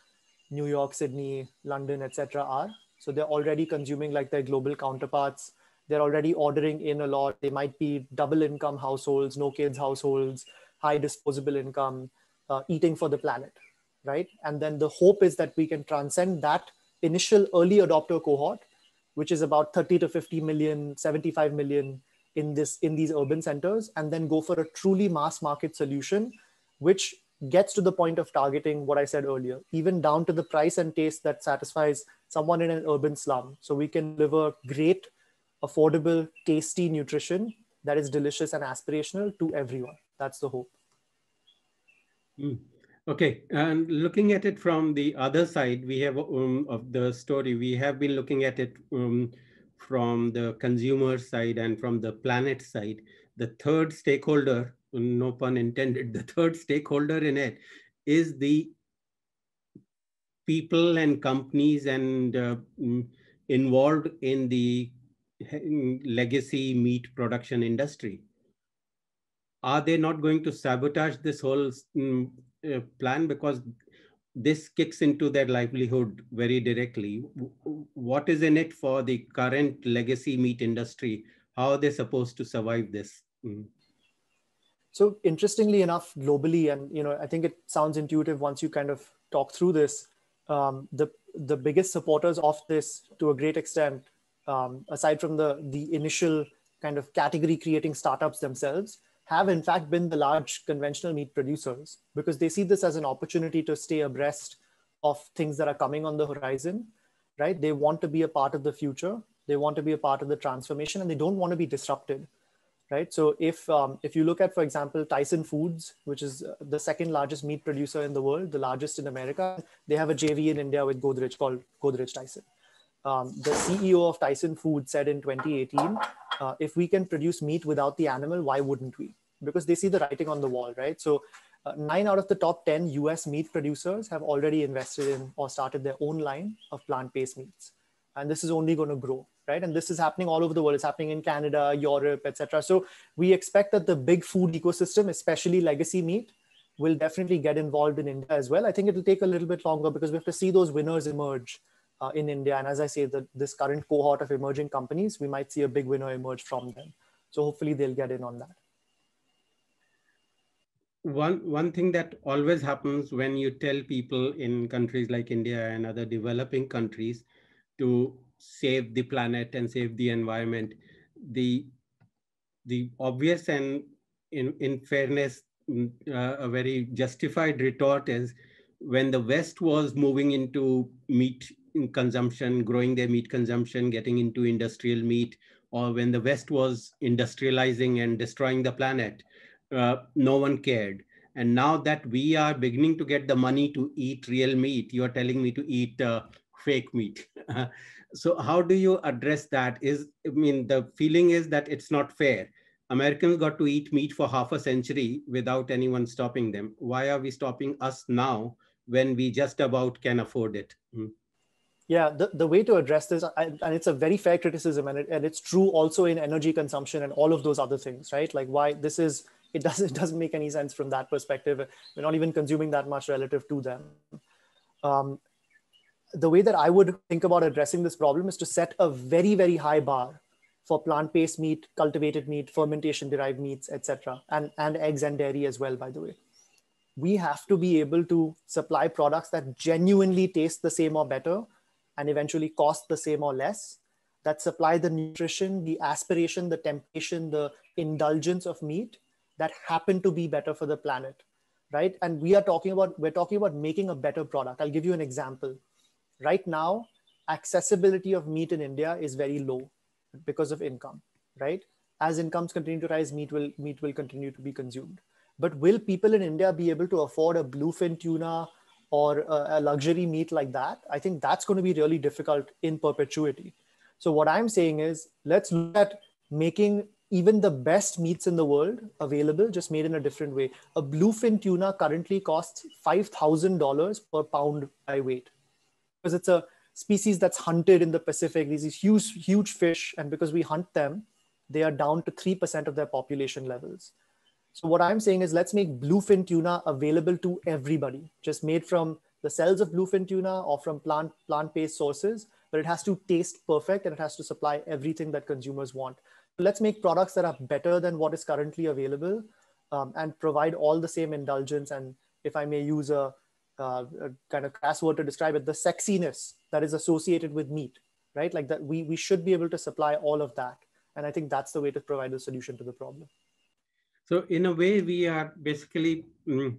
New York, Sydney, London, etc. are. So they're already consuming like their global counterparts. They're already ordering in a lot. They might be double income households, no kids households, high disposable income, uh, eating for the planet, right? And then the hope is that we can transcend that initial early adopter cohort, which is about 30 to 50 million, 75 million in this in these urban centers, and then go for a truly mass market solution, which gets to the point of targeting what I said earlier, even down to the price and taste that satisfies someone in an urban slum. So we can deliver great, affordable, tasty nutrition that is delicious and aspirational to everyone. That's the hope. Mm. Okay, and looking at it from the other side, we have um, of the story, we have been looking at it um, from the consumer side and from the planet side. The third stakeholder no pun intended, the third stakeholder in it is the people and companies and uh, mm, involved in the legacy meat production industry. Are they not going to sabotage this whole um, uh, plan because this kicks into their livelihood very directly? What is in it for the current legacy meat industry? How are they supposed to survive this? Mm. So interestingly enough, globally, and you know, I think it sounds intuitive once you kind of talk through this. Um, the the biggest supporters of this, to a great extent, um, aside from the the initial kind of category creating startups themselves, have in fact been the large conventional meat producers because they see this as an opportunity to stay abreast of things that are coming on the horizon. Right? They want to be a part of the future. They want to be a part of the transformation, and they don't want to be disrupted right? So if um, if you look at, for example, Tyson Foods, which is uh, the second largest meat producer in the world, the largest in America, they have a JV in India with Godrej called Godrej Tyson. Um, the CEO of Tyson Foods said in 2018, uh, if we can produce meat without the animal, why wouldn't we? Because they see the writing on the wall, right? So uh, nine out of the top 10 US meat producers have already invested in or started their own line of plant-based meats. And this is only going to grow right? And this is happening all over the world. It's happening in Canada, Europe, etc. So we expect that the big food ecosystem, especially legacy meat, will definitely get involved in India as well. I think it'll take a little bit longer because we have to see those winners emerge uh, in India. And as I say, the, this current cohort of emerging companies, we might see a big winner emerge from them. So hopefully they'll get in on that. One, one thing that always happens when you tell people in countries like India and other developing countries to save the planet and save the environment. The, the obvious and in, in fairness, mm, uh, a very justified retort is when the West was moving into meat consumption, growing their meat consumption, getting into industrial meat, or when the West was industrializing and destroying the planet, uh, no one cared. And now that we are beginning to get the money to eat real meat, you are telling me to eat uh, fake meat. so how do you address that? Is i mean the feeling is that it's not fair. Americans got to eat meat for half a century without anyone stopping them. Why are we stopping us now when we just about can afford it? Mm. yeah the, the way to address this and it's a very fair criticism and, it, and it's true also in energy consumption and all of those other things right? Like why this is it doesn't it doesn't make any sense from that perspective. We're not even consuming that much relative to them. Um, the way that I would think about addressing this problem is to set a very, very high bar for plant-based meat, cultivated meat, fermentation-derived meats, etc., and, and eggs and dairy as well, by the way. We have to be able to supply products that genuinely taste the same or better and eventually cost the same or less, that supply the nutrition, the aspiration, the temptation, the indulgence of meat that happen to be better for the planet, right? And we are talking about, we're talking about making a better product. I'll give you an example right now accessibility of meat in india is very low because of income right? As incomes continue to rise meat will meat will continue to be consumed. But will people in india be able to afford a bluefin tuna or a, a luxury meat like that? I think that's going to be really difficult in perpetuity. So what i'm saying is let's look at making even the best meats in the world available just made in a different way. A bluefin tuna currently costs $5000 per pound by weight because it's a species that's hunted in the Pacific. These, huge, huge fish, and because we hunt them, they are down to 3% of their population levels. So what I'm saying is let's make bluefin tuna available to everybody, just made from the cells of bluefin tuna or from plant, plant-based sources, but it has to taste perfect and it has to supply everything that consumers want. Let's make products that are better than what is currently available um, and provide all the same indulgence and if I may use a uh, kind of crass word to describe it, the sexiness that is associated with meat, right? Like that we, we should be able to supply all of that. And I think that's the way to provide a solution to the problem. So in a way, we are basically mm,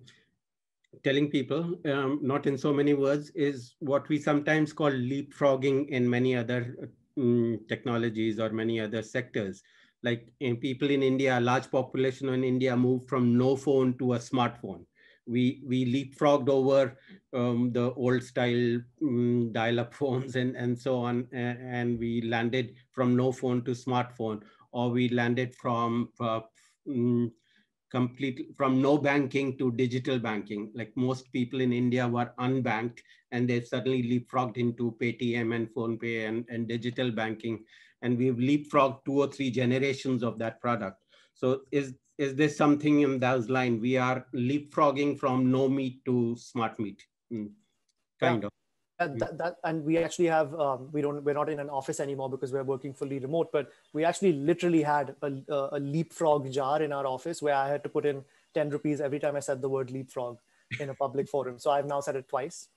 telling people, um, not in so many words, is what we sometimes call leapfrogging in many other um, technologies or many other sectors. Like in people in India, a large population in India moved from no phone to a smartphone. We, we leapfrogged over um, the old style um, dial-up phones and, and so on, and, and, we landed from no phone to smartphone, or we landed from uh, mm, complete from no banking to digital banking. Like most people in India were unbanked and they suddenly leapfrogged into Paytm and PhonePe and, and digital banking. And we've leapfrogged two or three generations of that product. So is, is this something in those line? We are leapfrogging from no meat to smart meat, mm, kind yeah. of. That, that, and we actually have um, we don't we're not in an office anymore because we're working fully remote but we actually literally had a, a leapfrog jar in our office where i had to put in 10 rupees every time i said the word leapfrog in a public forum so i've now said it twice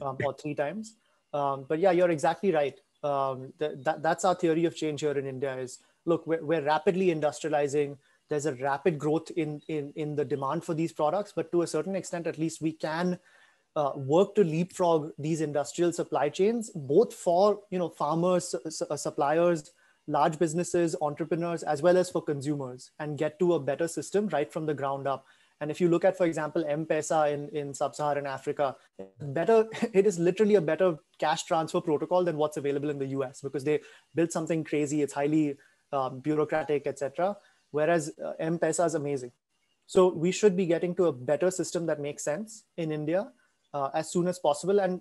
um, or three times um, but yeah you're exactly right um, that, that's our theory of change here in india is look we're, we're rapidly industrializing there's a rapid growth in, in in the demand for these products but to a certain extent at least we can uh, work to leapfrog these industrial supply chains, both for you know farmers, uh, suppliers, large businesses, entrepreneurs, as well as for consumers, and get to a better system right from the ground up. And if you look at, for example, M-Pesa in, in sub-Saharan Africa, better it is literally a better cash transfer protocol than what's available in the US because they built something crazy. It's highly uh, bureaucratic, etc. Whereas uh, M-Pesa is amazing. So we should be getting to a better system that makes sense in India uh, as soon as possible. And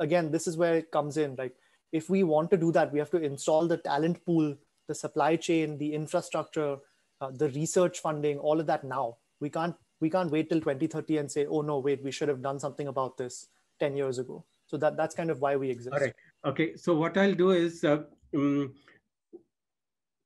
again, this is where it comes in. Like, if we want to do that, we have to install the talent pool, the supply chain, the infrastructure, uh, the research funding, all of that now. We can't we can't wait till 2030 and say, oh no, wait, we should have done something about this 10 years ago. So that that's kind of why we exist. All right. Okay. So what I'll do is. Um,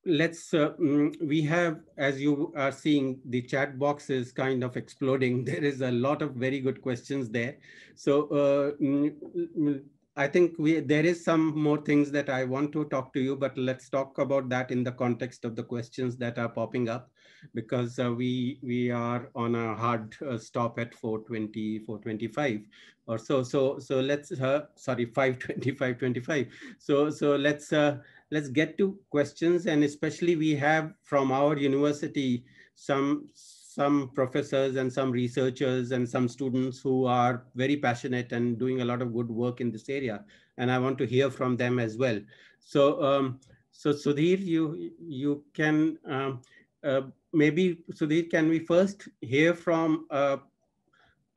let's uh, mm, we have as you are seeing the chat box is kind of exploding. There is a lot of very good questions there. So uh, mm, mm, i think we there is some more things that i want to talk to you but let's talk about that in the context of the questions that are popping up because uh, we we are on a hard uh, stop at 420 425 or so. So so let's uh, sorry 525 25 so so let's uh, let's get to questions. And especially we have from our university, some, some professors and some researchers and some students who are very passionate and doing a lot of good work in this area. And I want to hear from them as well. So, um, so Sudhir, you, you can, um, uh, maybe Sudhir, can we first hear from uh,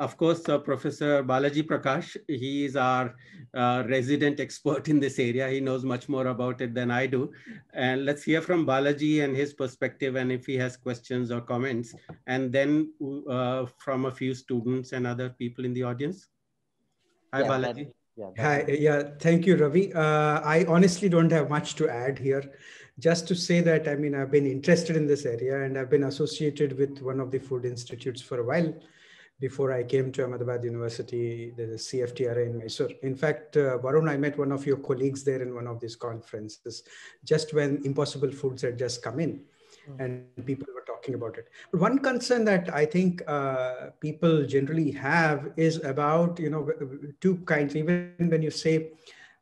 of course, uh, Professor Balaji Prakash, he is our uh, resident expert in this area. He knows much more about it than I do. And let's hear from Balaji and his perspective and if he has questions or comments. And then uh, from a few students and other people in the audience. Hi, yeah, Balaji. yeah, Hi, yeah, thank you, Ravi. Uh, I honestly don't have much to add here. Just to say that, I mean, I've been interested in this area and I've been associated with one of the food institutes for a while before I came to Ahmedabad University, the CFTRI in Mysore. In fact, uh, Varun, I met one of your colleagues there in one of these conferences, just when Impossible Foods had just come in mm. and people were talking about it. But one concern that I think uh, people generally have is about, you know, two kinds, even when you say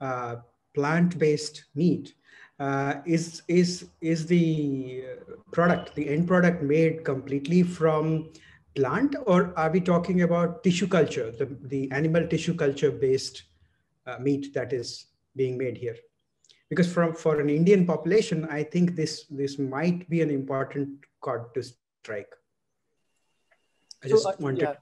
uh, plant-based meat, uh, is is is the product the end product made completely from plant or are we talking about tissue culture, the, the animal tissue culture based uh, meat that is being made here? Because from, for an Indian population, I think this, this might be an important chord to strike. I just so, uh, wanted yeah.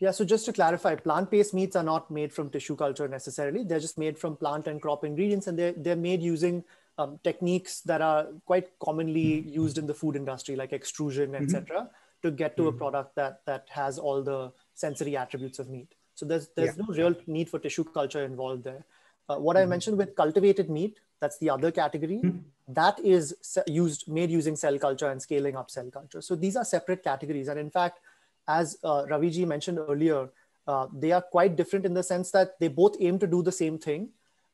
Yeah, so just to clarify, plant-based meats are not made from tissue culture necessarily. They're just made from plant and crop ingredients, and they're, they're made using um, techniques that are quite commonly used in the food industry, like extrusion, etc. Mm-hmm to get to mm. a hmm. product that that has all the sensory attributes of meat. So there's there's yeah. no real need for tissue culture involved there. Uh, what mm. I hmm. mentioned with cultivated meat, that's the other category. Mm. That is used made using cell culture and scaling up cell culture. So these are separate categories. And in fact, as uh, Raviji mentioned earlier, uh, they are quite different in the sense that they both aim to do the same thing.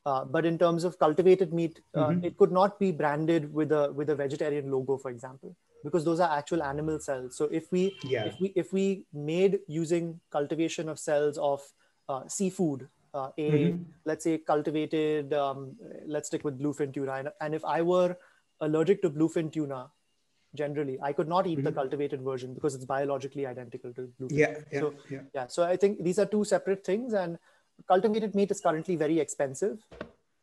Uh, but in terms of cultivated meat, uh, mm-hmm. it could not be branded with a with a vegetarian logo, for example, because those are actual animal cells. So if we yeah. if we if we made using cultivation of cells of uh, seafood, uh, a mm-hmm. let's say cultivated, um, let's stick with bluefin tuna, and, and if I were allergic to bluefin tuna, generally i could not eat mm-hmm. the cultivated version because it's biologically identical to bluefin yeah, yeah so yeah. yeah so i think these are two separate things and cultivated meat is currently very expensive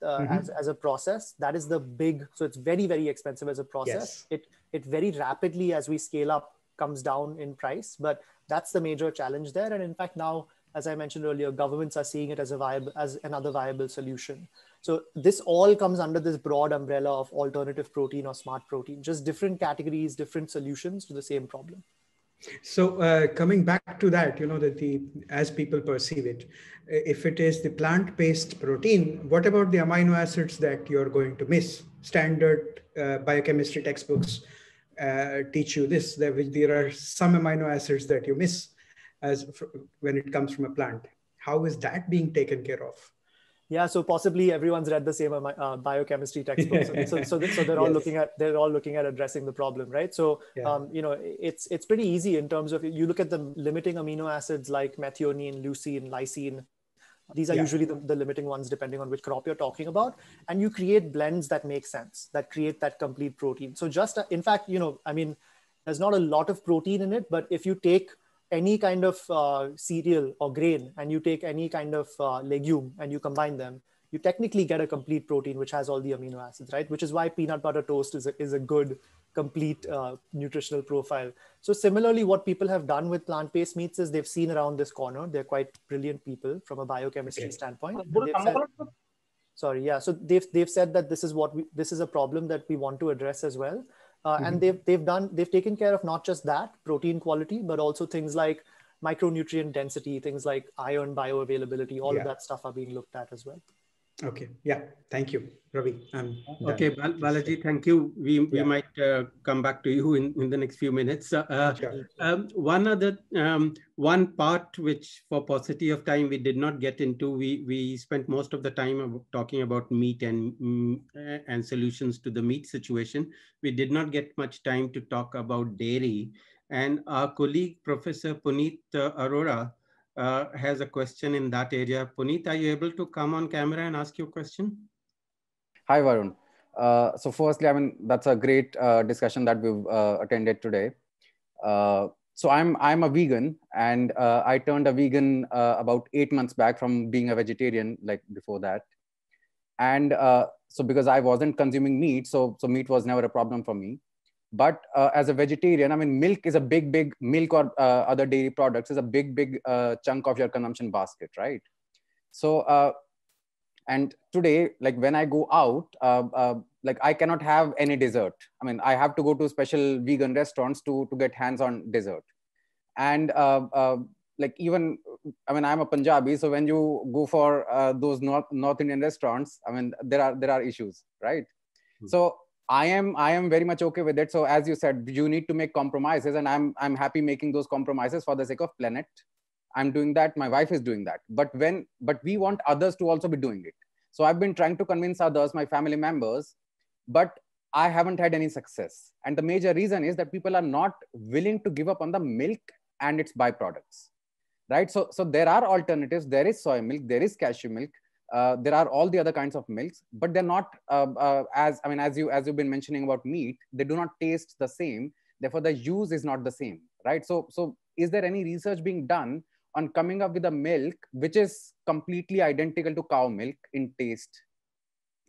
uh, mm-hmm. as, as a process that is the big so it's very very expensive as a process yes. it it very rapidly as we scale up comes down in price but that's the major challenge there and in fact now as i mentioned earlier governments are seeing it as a viable as another viable solution so this all comes under this broad umbrella of alternative protein or smart protein, just different categories, different solutions to the same problem. So uh, coming back to that, you know that the as people perceive it, if it is the plant-based protein, what about the amino acids that you're going to miss? Standard uh, biochemistry textbooks uh, teach you this. That there are some amino acids that you miss as when it comes from a plant. How is that being taken care of? Yeah so possibly everyone's read the same uh, biochemistry textbooks so, so, so, so, they're all yes. looking at they're all looking at addressing the problem right so yeah. um, you know it's it's pretty easy in terms of you look at the limiting amino acids like methionine leucine lysine these are yeah. usually the, the, limiting ones depending on which crop you're talking about and you create blends that make sense that create that complete protein so just uh, in fact you know i mean there's not a lot of protein in it but if you take any kind of uh, cereal or grain and you take any kind of uh, legume and you combine them, you technically get a complete protein which has all the amino acids, right? Which is why peanut butter toast is a, is a good, complete uh, nutritional profile. So similarly, what people have done with plant-based meats is they've seen around this corner. They're quite brilliant people from a biochemistry okay. standpoint. Said, sorry, yeah. So they've they've said that this is what we, this is a problem that we want to address as well. Uh, mm-hmm. and they've they've done they've taken care of not just that protein quality but also things like micronutrient density things like iron bioavailability all yeah. of that stuff are being looked at as well Okay. Yeah. Thank you, Ravi. I'm okay, Bal Balaji. Thank you. We we yeah. might uh, come back to you in, in the next few minutes. Uh, uh sure. um, one other um, one part which, for paucity of time, we did not get into. We we spent most of the time talking about meat and mm, and solutions to the meat situation. We did not get much time to talk about dairy. And our colleague, Professor Puneet uh, Arora, uh, has a question in that area. Puneet, are you able to come on camera and ask your question? Hi, Varun. Uh, so firstly, I mean, that's a great uh, discussion that we've uh, attended today. Uh, so I'm, I'm a vegan and uh, I turned a vegan about eight months back from being a vegetarian like before that. And so because I wasn't consuming meat, so, so meat was never a problem for me but uh, as a vegetarian i mean milk is a big big milk or uh, other dairy products is a big big uh, chunk of your consumption basket right? So uh, and today like when i go out uh, uh, like i cannot have any dessert. I mean i have to go to special vegan restaurants to to get hands on dessert. And like even i mean i'm a punjabi so when you go for those north north indian restaurants i mean there are there are issues right? Hmm. so I am I am very much okay with it. So as you said, you need to make compromises, and I'm I'm happy making those compromises for the sake of planet. I'm doing that. My wife is doing that. But when but we want others to also be doing it. So I've been trying to convince others, my family members, but I haven't had any success. And the major reason is that people are not willing to give up on the milk and its byproducts. Right. So so there are alternatives. There is soy milk. There is cashew milk uh, there are all the other kinds of milks, but they're not uh, uh, as I mean, as you as you've been mentioning about meat, they do not taste the same. Therefore, the use is not the same, right? So, so is there any research being done on coming up with a milk which is completely identical to cow milk in taste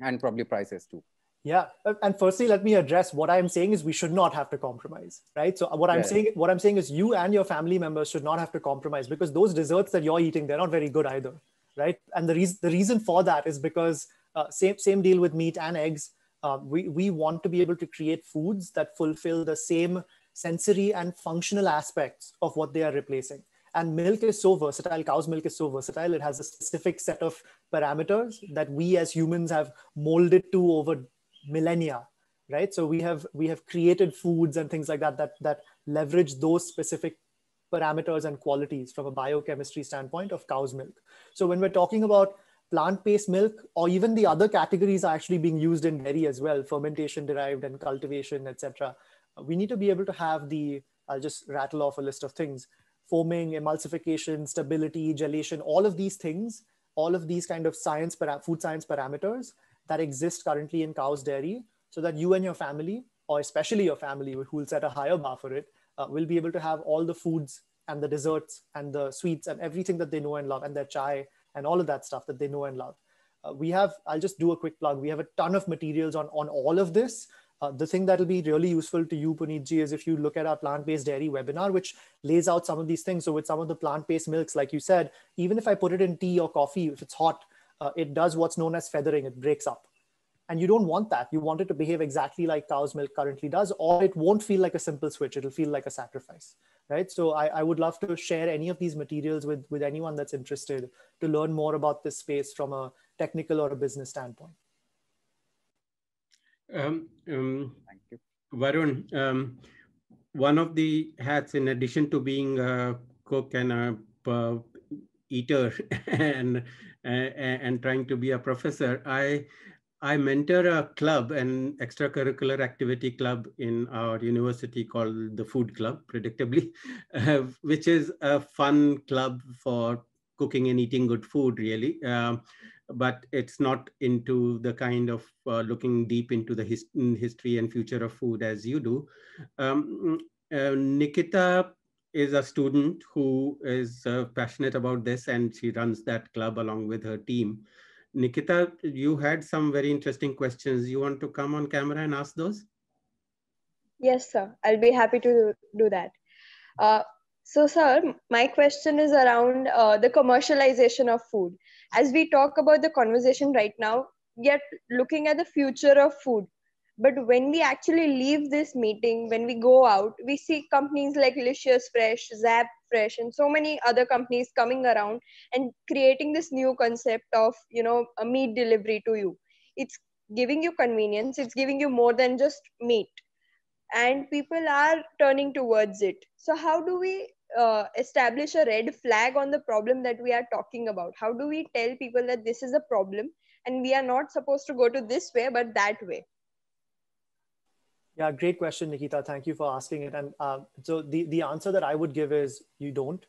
and probably prices too? Yeah, and firstly, let me address what I'm saying is we should not have to compromise, right? So what I'm yeah. saying, what I'm saying is you and your family members should not have to compromise because those desserts that you're eating, they're not very good either right? And the reason the reason for that is because uh, same same deal with meat and eggs. Uh, we we want to be able to create foods that fulfill the same sensory and functional aspects of what they are replacing. And milk is so versatile. Cow's milk is so versatile. It has a specific set of parameters that we as humans have molded to over millennia, right? So we have we have created foods and things like that that that leverage those specific parameters and qualities from a biochemistry standpoint of cow's milk. So when we're talking about plant-based milk or even the other categories are actually being used in dairy as well, fermentation derived and cultivation, etc. We need to be able to have the, I'll just rattle off a list of things, foaming, emulsification, stability, gelation, all of these things, all of these kind of science, food science parameters that exist currently in cow's dairy so that you and your family, or especially your family who will set a higher bar for it, uh, will be able to have all the foods and the desserts and the sweets and everything that they know and love and their chai and all of that stuff that they know and love. Uh, we have, I'll just do a quick plug. We have a ton of materials on, on all of this. Uh, the thing that will be really useful to you, Puneetji, is if you look at our plant-based dairy webinar, which lays out some of these things. So with some of the plant-based milks, like you said, even if I put it in tea or coffee, if it's hot, uh, it does what's known as feathering. It breaks up. And you don't want that. You want it to behave exactly like cow's milk currently does, or it won't feel like a simple switch. It'll feel like a sacrifice, right? So I, I would love to share any of these materials with, with anyone that's interested to learn more about this space from a technical or a business standpoint. Um, um, Thank you. Varun, um, one of the hats, in addition to being a cook and a uh, eater and, uh, and trying to be a professor, I I mentor a club, an extracurricular activity club in our university called the Food Club, predictably, which is a fun club for cooking and eating good food, really. Um, but it's not into the kind of uh, looking deep into the his history and future of food as you do. Um, uh, Nikita is a student who is uh, passionate about this and she runs that club along with her team. Nikita, you had some very interesting questions. You want to come on camera and ask those? Yes, sir. I'll be happy to do that. Uh, so, sir, my question is around uh, the commercialization of food. As we talk about the conversation right now, yet looking at the future of food. But when we actually leave this meeting, when we go out, we see companies like Licious Fresh, Zap fresh and so many other companies coming around and creating this new concept of you know a meat delivery to you. It's giving you convenience. It's giving you more than just meat. And people are turning towards it. So how do we uh, establish a red flag on the problem that we are talking about? How do we tell people that this is a problem and we are not supposed to go to this way but that way yeah, great question, Nikita. Thank you for asking it. And uh, so the, the answer that I would give is you don't.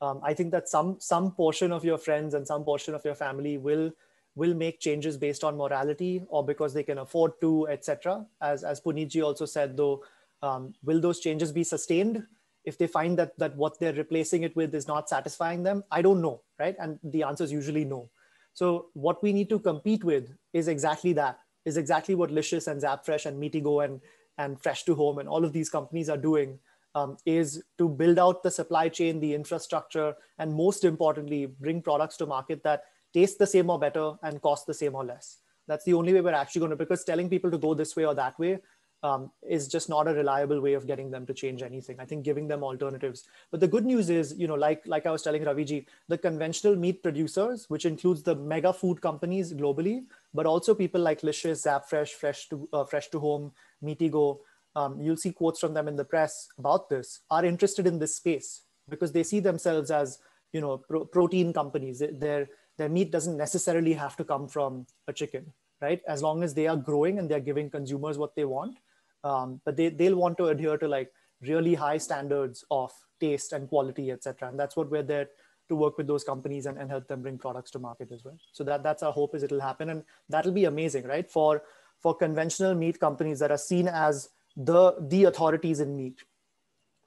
Um, I think that some some portion of your friends and some portion of your family will will make changes based on morality or because they can afford to, etc. As as Puneetji also said, though, um, will those changes be sustained if they find that that what they're replacing it with is not satisfying them? I don't know, right? And the answer is usually no. So what we need to compete with is exactly that. Is exactly what Licious and Zapfresh and Meatigo and and Fresh to Home and all of these companies are doing um, is to build out the supply chain, the infrastructure, and most importantly, bring products to market that taste the same or better and cost the same or less. That's the only way we're actually going to, because telling people to go this way or that way um, is just not a reliable way of getting them to change anything. I think giving them alternatives. But the good news is, you know, like like I was telling Raviji, the conventional meat producers, which includes the mega food companies globally, but also people like Licious, Zapfresh, Fresh to uh, Fresh to Home, Meatigo, um, you'll see quotes from them in the press about this, are interested in this space because they see themselves as, you know, pro- protein companies. Their their meat doesn't necessarily have to come from a chicken, right? As long as they are growing and they're giving consumers what they want, um, but they, they'll want to adhere to like really high standards of taste and quality, etc. And that's what we're there to work with those companies and, and help them bring products to market as well. So that that's our hope is it'll happen, and that'll be amazing, right? For for conventional meat companies that are seen as the the authorities in meat,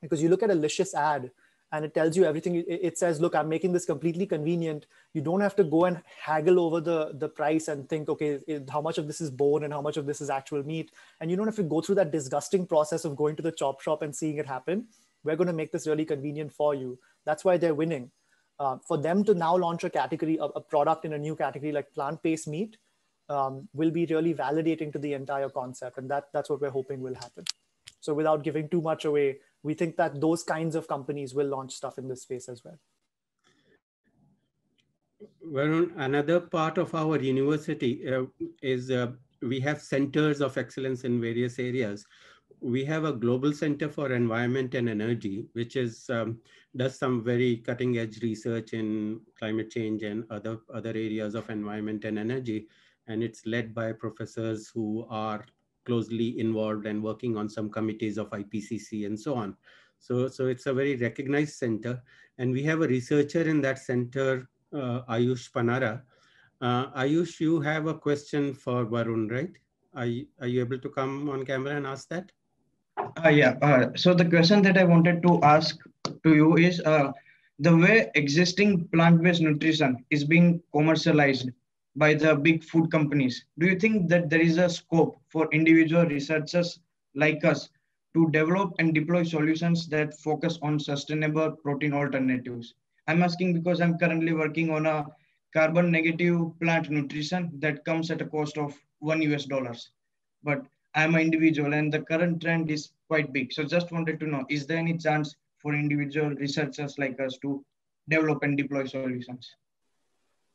because you look at a Licious ad and it tells you everything. It says look i'm making this completely convenient. You don't have to go and haggle over the the price and think okay eh, how much of this is bone and how much of this is actual meat. And you don't have to go through that disgusting process of going to the chop shop and seeing it happen. We're going to make this really convenient for you. That's why they're winning uh, for them to now launch a category a, a product in a new category like plant-based meat um, will be really validating to the entire concept and that that's what we're hoping will happen so without giving too much away we think that those kinds of companies will launch stuff in this space as well. Well, another part of our university uh, is uh, we have centers of excellence in various areas. We have a global center for environment and energy, which is um, does some very cutting edge research in climate change and other other areas of environment and energy, and it's led by professors who are closely involved and working on some committees of IPCC and so on. So, so it's a very recognized center, and we have a researcher in that center, uh, Ayush Panara. Uh, Ayush, you have a question for Varun, right? Are you, are you able to come on camera and ask that? Uh, yeah. Uh, so the question that I wanted to ask to you is uh, the way existing plant-based nutrition is being commercialized by the big food companies. Do you think that there is a scope for individual researchers like us to develop and deploy solutions that focus on sustainable protein alternatives? I'm asking because I'm currently working on a carbon negative plant nutrition that comes at a cost of one US dollars. But I'm an individual and the current trend is quite big. So just wanted to know, is there any chance for individual researchers like us to develop and deploy solutions?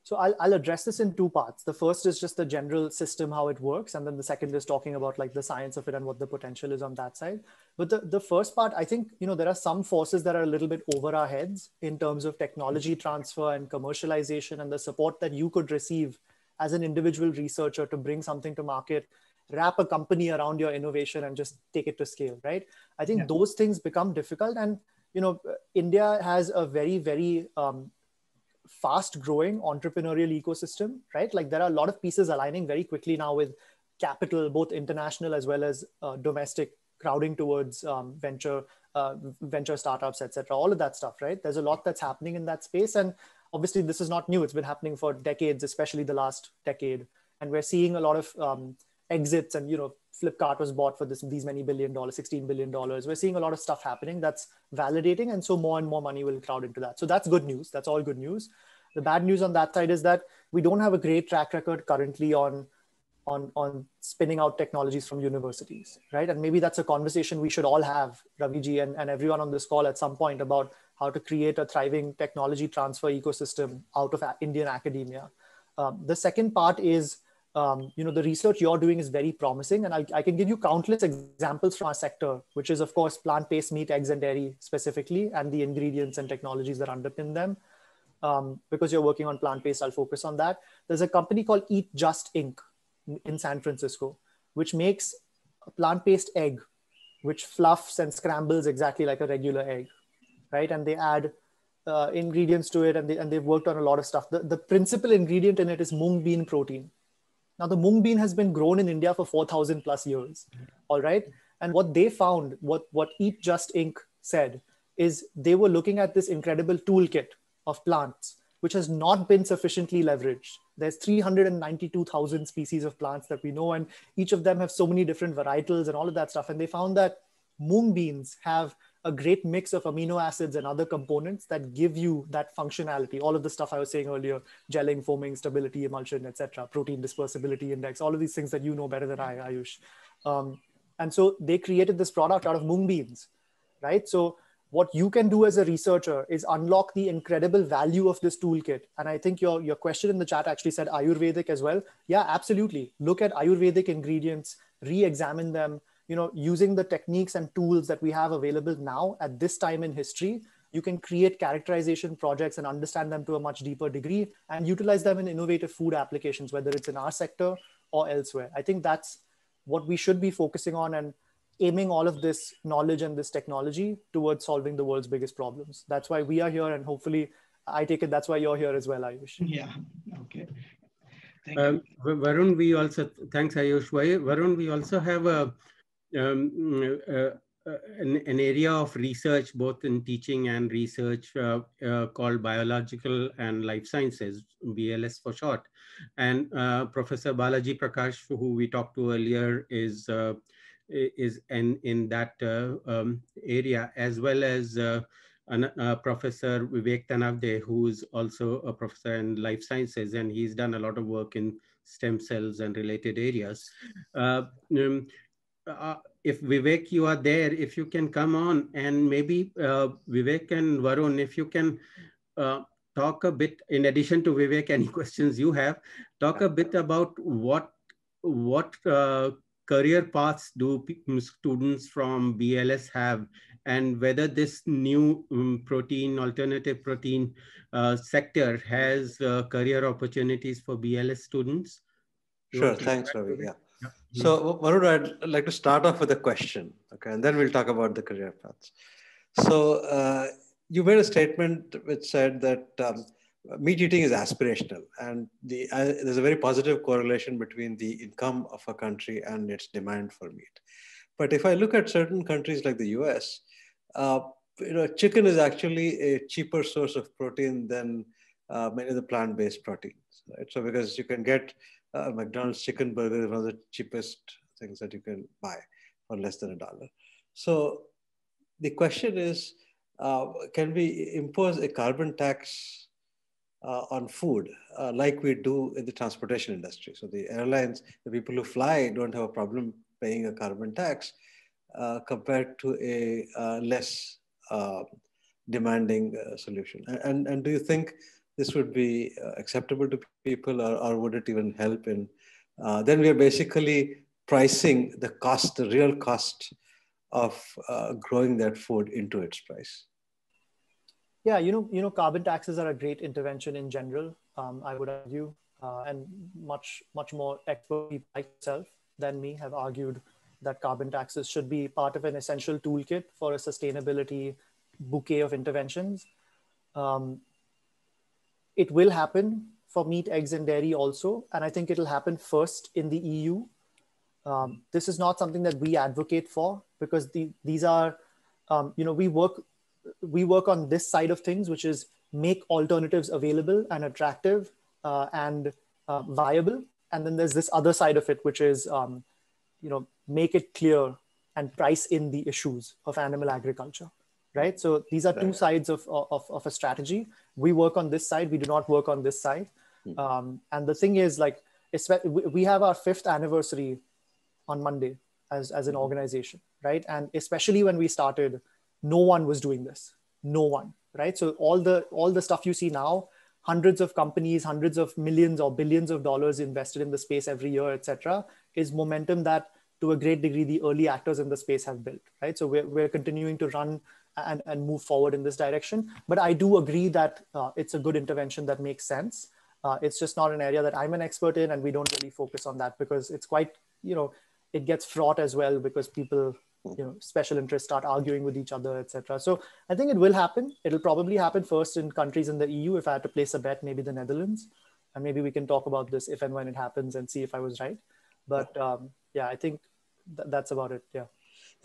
So I'll, I'll address this in two parts. The first is just the general system, how it works. And then the second is talking about like the science of it and what the potential is on that side. But the, the first part, I think, you know, there are some forces that are a little bit over our heads in terms of technology transfer and commercialization and the support that you could receive as an individual researcher to bring something to market wrap a company around your innovation and just take it to scale right? I think yeah. those things become difficult and you know india has a very very um, fast growing entrepreneurial ecosystem right? Like there are a lot of pieces aligning very quickly now with capital both international as well as uh, domestic crowding towards um, venture uh, venture startups etc all of that stuff right? There's a lot that's happening in that space and obviously this is not new. It's been happening for decades especially the last decade. And we're seeing a lot of um, exits and you know flipkart was bought for this these many billion dollars 16 billion dollars. We're seeing a lot of stuff happening that's validating and so more and more money will crowd into that. So that's good news. That's all good news. The bad news on that side is that we don't have a great track record currently on on on spinning out technologies from universities right? And maybe that's a conversation we should all have raviji and, and everyone on this call at some point about how to create a thriving technology transfer ecosystem out of indian academia. Um, the second part is um, you know, the research you're doing is very promising. And I, I, can give you countless examples from our sector, which is, of course, plant-based meat, eggs, and dairy specifically, and the ingredients and technologies that underpin them. Um, because you're working on plant-based, I'll focus on that. There's a company called Eat Just Inc. in San Francisco, which makes a plant-based egg, which fluffs and scrambles exactly like a regular egg, right? And they add uh, ingredients to it, and, they, and they've worked on a lot of stuff. The, the principal ingredient in it is mung bean protein now, the mung bean has been grown in India for 4,000 plus years. All right. And what they found, what, what Eat Just Inc. said, is they were looking at this incredible toolkit of plants, which has not been sufficiently leveraged. There's 392,000 species of plants that we know, and each of them have so many different varietals and all of that stuff. And they found that mung beans have a great mix of amino acids and other components that give you that functionality. All of the stuff I was saying earlier, gelling, foaming, stability, emulsion, etc., protein dispersibility index, all of these things that you know better than I, Ayush. Um, and so they created this product out of mung beans, right? So what you can do as a researcher is unlock the incredible value of this toolkit. And I think your, your question in the chat actually said Ayurvedic as well. Yeah, absolutely. Look at Ayurvedic ingredients, re-examine them, you know using the techniques and tools that we have available now at this time in history you can create characterization projects and understand them to a much deeper degree and utilize them in innovative food applications whether it's in our sector or elsewhere. I think that's what we should be focusing on and aiming all of this knowledge and this technology towards solving the world's biggest problems. That's why we are here and hopefully i take it that's why you're here as well ayush. Yeah. Okay. Thank um, Varun, we also thanks Ayush. Varun, we also have a um, uh, uh, an, an, area of research, both in teaching and research, uh, uh, called Biological and Life Sciences, BLS for short. And uh, Professor Balaji Prakash, who we talked to earlier, is uh, is in in that um, area, as well as Professor Vivek Tanavde, who is also a professor in life sciences, and he's done a lot of work in stem cells and related areas. Um, uh, if Vivek, you are there, if you can come on and maybe uh, Vivek and Varun, if you can uh, talk a bit, in addition to Vivek, any questions you have, talk a bit about what, what uh, career paths do students from BLS have and whether this new um, protein, alternative protein uh, sector has uh, career opportunities for BLS students? Sure, thanks, Ravi. Yeah. Yeah. So, Varun, I'd like to start off with a question, okay, and then we'll talk about the career paths. So, uh, you made a statement which said that um, meat eating is aspirational, and the, uh, there's a very positive correlation between the income of a country and its demand for meat. But if I look at certain countries like the US, uh, you know, chicken is actually a cheaper source of protein than uh, many of the plant-based proteins. Right? So because you can get a McDonald's chicken burger is one of the cheapest things that you can buy for less than a dollar. So the question is, uh, can we impose a carbon tax uh, on food uh, like we do in the transportation industry? So the airlines, the people who fly don't have a problem paying a carbon tax, uh, compared to a uh, less uh, demanding solution? And, and do you think this would be acceptable to people or, or would it even help in, then we are basically pricing the cost, the real cost of uh, growing that food into its price. Yeah, you know, you know, carbon taxes are a great intervention in general. Um, I would argue, uh, and much, much more expert people like myself than me have argued that carbon taxes should be part of an essential toolkit for a sustainability bouquet of interventions. Um, it will happen for meat, eggs, and dairy also. And I think it'll happen first in the EU. Um, this is not something that we advocate for because the, these are, um, you know, we work, we work on this side of things, which is make alternatives available and attractive uh, and uh, viable. And then there's this other side of it, which is, um, you know, make it clear and price in the issues of animal agriculture right? So these are two sides of, of, of a strategy. We work on this side we do not work on this side. Hmm. um, and the thing is like we have our fifth anniversary on monday as, as an hmm. organization right? And especially when we started no one was doing this. No one right? So all the all the stuff you see now hundreds of companies hundreds of millions or billions of dollars invested in the space every year etc is momentum that to a great degree the early actors in the space have built right? So we're, we're continuing to run and, and move forward in this direction. But i do agree that uh, it's a good intervention that makes sense. Uh, it's just not an area that i'm an expert in and we don't really focus on that because it's quite you know it gets fraught as well because people you know special interests start arguing with each other etc so i think it will happen. It'll probably happen first in countries in the eu if i had to place a bet maybe the netherlands. And maybe we can talk about this if and when it happens and see if i was right. But um, yeah, I think th- that's about it. Yeah.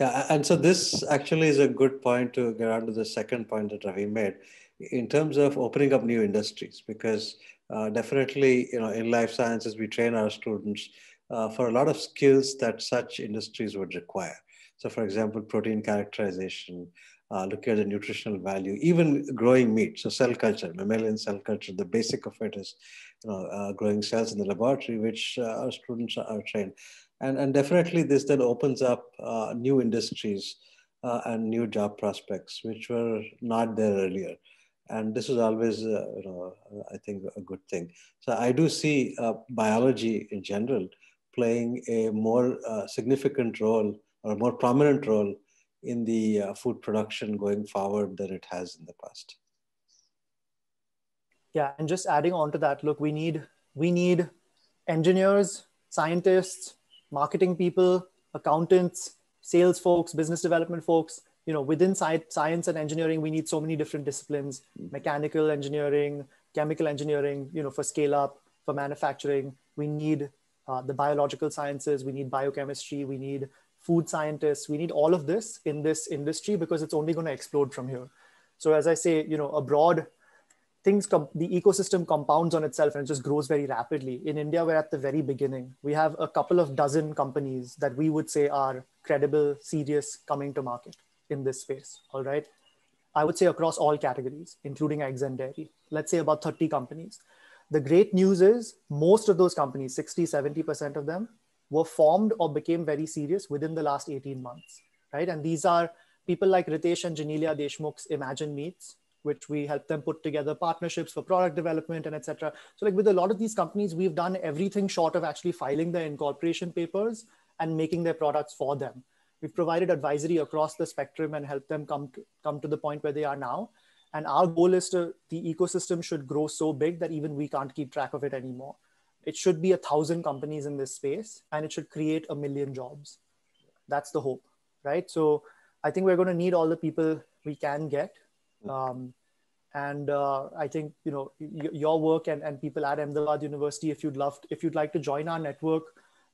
Yeah, and so this actually is a good point to get on to the second point that Ravi made in terms of opening up new industries, because uh, definitely, you know, in life sciences, we train our students uh, for a lot of skills that such industries would require. So, for example, protein characterization, uh, looking at the nutritional value, even growing meat. So, cell culture, mammalian cell culture, the basic of it is you know, uh, growing cells in the laboratory, which uh, our students are trained. And, and definitely this then opens up uh, new industries uh, and new job prospects, which were not there earlier. And this is always, uh, you know, I think a good thing. So I do see uh, biology in general playing a more uh, significant role or a more prominent role in the uh, food production going forward than it has in the past. Yeah, and just adding on to that, look, we need we need engineers, scientists, marketing people, accountants, sales folks, business development folks. You know, within science and engineering, we need so many different disciplines: mechanical engineering, chemical engineering. You know, for scale up, for manufacturing, we need uh, the biological sciences. We need biochemistry. We need food scientists. We need all of this in this industry because it's only going to explode from here. So, as I say, you know, a broad things the ecosystem compounds on itself and it just grows very rapidly. In india we're at the very beginning. We have a couple of dozen companies that we would say are credible serious coming to market in this space all right? I would say across all categories including eggs and dairy. Let's say about 30 companies. The great news is most of those companies 60 70% of them were formed or became very serious within the last 18 months right? And these are people like Riteish and Genelia deshmukh's imagine meats which we help them put together partnerships for product development and etc. So like with a lot of these companies, we've done everything short of actually filing the incorporation papers and making their products for them. We've provided advisory across the spectrum and helped them come to, come to the point where they are now. And our goal is to the ecosystem should grow so big that even we can't keep track of it anymore. It should be a thousand companies in this space and it should create a million jobs. That's the hope, right? So I think we're going to need all the people we can get. Um, and uh, I think you know your work and, and people at Ahmedabad University, if you'd love, if you'd like to join our network,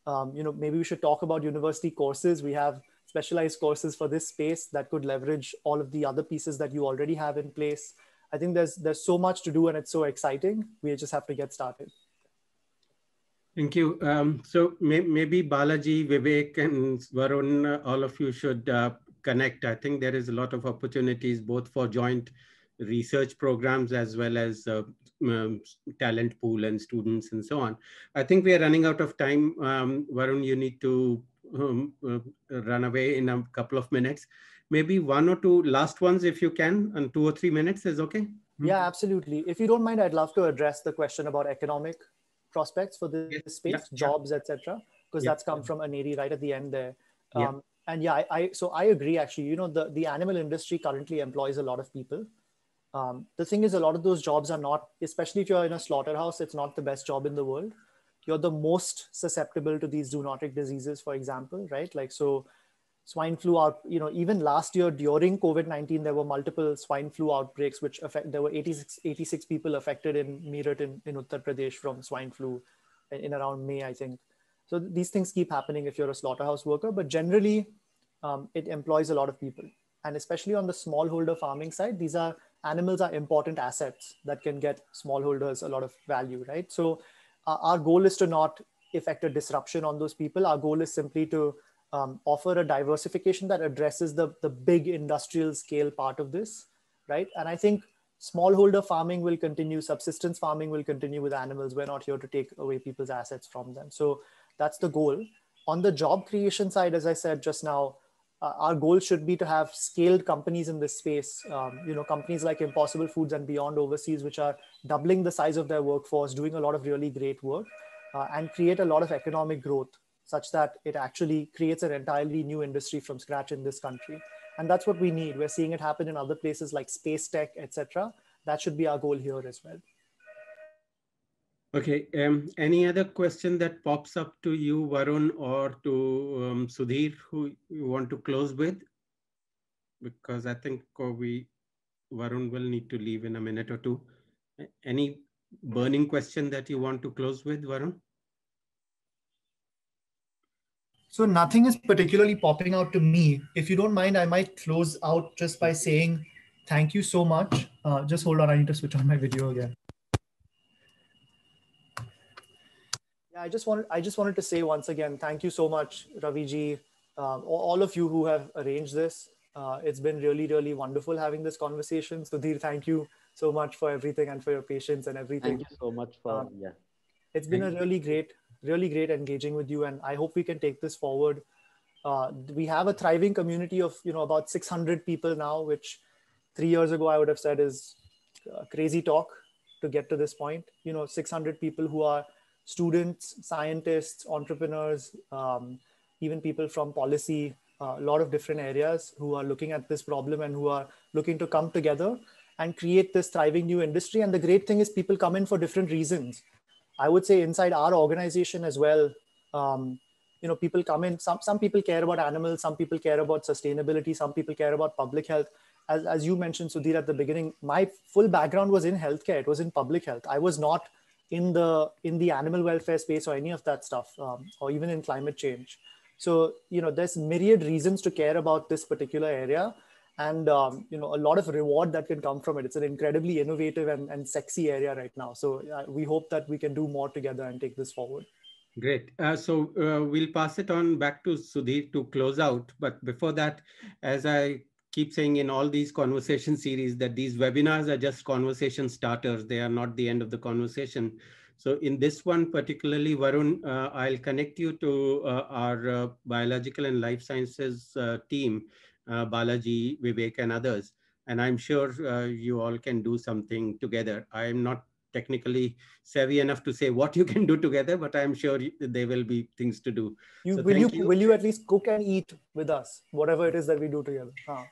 um, you know maybe we should talk about university courses. We have specialized courses for this space that could leverage all of the other pieces that you already have in place. I think there's there's so much to do and it's so exciting. We just have to get started. Thank you. Um, so may, maybe Balaji, Vivek, and Varun, all of you should uh, connect. I think there is a lot of opportunities both for joint research programs as well as uh, um, talent pool and students and so on. I think we are running out of time. Um, Varun, you need to um, uh, run away in a couple of minutes. Maybe one or two last ones if you can, and two or three minutes is okay? Yeah, absolutely. If you don't mind, I'd love to address the question about economic prospects for this yes. space, yeah. jobs, etc., because yeah. that's come from Aneri right at the end there. Um, and yeah, I, I, so I agree. Actually, you know, the the animal industry currently employs a lot of people. Um, the thing is, a lot of those jobs are not, especially if you're in a slaughterhouse, it's not the best job in the world. You're the most susceptible to these zoonotic diseases, for example, right? Like, so swine flu out, you know, even last year during COVID-19, there were multiple swine flu outbreaks, which affect, there were 86, 86 people affected in Meerut in, in Uttar Pradesh from swine flu in, in around May, I think. So these things keep happening if you're a slaughterhouse worker, but generally um, it employs a lot of people. And especially on the smallholder farming side, these are animals are important assets that can get smallholders a lot of value, right? So uh, our goal is to not effect a disruption on those people. Our goal is simply to um, offer a diversification that addresses the, the big industrial scale part of this, right? And I think smallholder farming will continue, subsistence farming will continue with animals. We're not here to take away people's assets from them. So that's the goal. On the job creation side, as I said just now, uh, our goal should be to have scaled companies in this space. Um, you know, companies like Impossible Foods and Beyond Overseas, which are doubling the size of their workforce, doing a lot of really great work, uh, and create a lot of economic growth, such that it actually creates an entirely new industry from scratch in this country. And that's what we need. We're seeing it happen in other places like space tech, etc. That should be our goal here as well. Okay. Um, any other question that pops up to you, Varun, or to um, Sudhir, who you want to close with? Because I think uh, we, Varun will need to leave in a minute or two. Any burning question that you want to close with, Varun? So nothing is particularly popping out to me. If you don't mind, I might close out just by saying thank you so much. Uh, just hold on, I need to switch on my video again. I just wanted I just wanted to say once again, thank you so much, Raviji, um, all of you who have arranged this. Uh, it's been really, really wonderful having this conversation. Sudhir, thank you so much for everything and for your patience and everything. Thank you so much for um, yeah. It's been thank a really great, really great engaging with you, and I hope we can take this forward. Uh, we have a thriving community of you know about 600 people now, which three years ago I would have said is uh, crazy talk to get to this point. You know, 600 people who are students, scientists, entrepreneurs, um, even people from policy, uh, a lot of different areas who are looking at this problem and who are looking to come together and create this thriving new industry. And the great thing is people come in for different reasons. I would say inside our organization as well, um, you know, people come in, some, some people care about animals, some people care about sustainability, some people care about public health. As, as you mentioned, Sudhir, at the beginning, my full background was in healthcare. It was in public health. I was not in the in the animal welfare space or any of that stuff um, or even in climate change. So you know there's myriad reasons to care about this particular area. And um, you know a lot of reward that can come from it. It's an incredibly innovative and, and sexy area right now. So uh, we hope that we can do more together and take this forward. Great. Uh, so uh, we'll pass it on back to Sudhir to close out. But before that, as I keep saying in all these conversation series that these webinars are just conversation starters. They are not the end of the conversation. So in this one particularly, Varun, uh, I'll connect you to uh, our uh, biological and life sciences uh, team, uh, Balaji, Vivek, and others. And I'm sure uh, you all can do something together. I'm not technically savvy enough to say what you can do together, but I'm sure there will be things to do. You, so will you, you, will you at least cook and eat with us, whatever it is that we do together? Huh.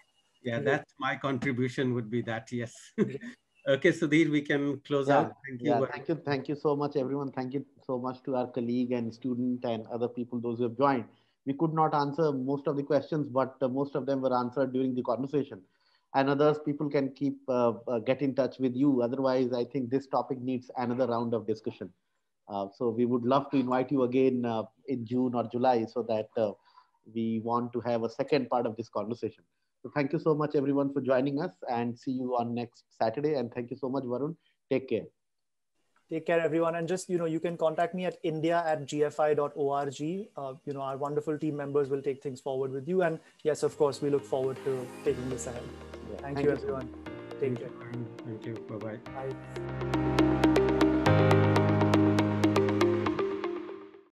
Yeah, that's my contribution would be that. Yes. okay, Sudhir, we can close yeah, out. Thank you. Yeah, thank you. Thank you so much, everyone. Thank you so much to our colleague and student and other people, those who have joined. We could not answer most of the questions, but uh, most of them were answered during the conversation and others people can keep uh, uh, get in touch with you otherwise i think this topic needs another round of discussion uh, so we would love to invite you again uh, in june or july so that uh, we want to have a second part of this conversation so thank you so much everyone for joining us and see you on next saturday. And thank you so much varun. Take care. Take care everyone. And just you know you can contact me at india at gfi.org uh, you know our wonderful team members will take things forward with you. And yes of course we look forward to taking this ahead. Yeah. thank, thank, you, you. everyone. Take thank care. You. thank you. Bye-bye. Bye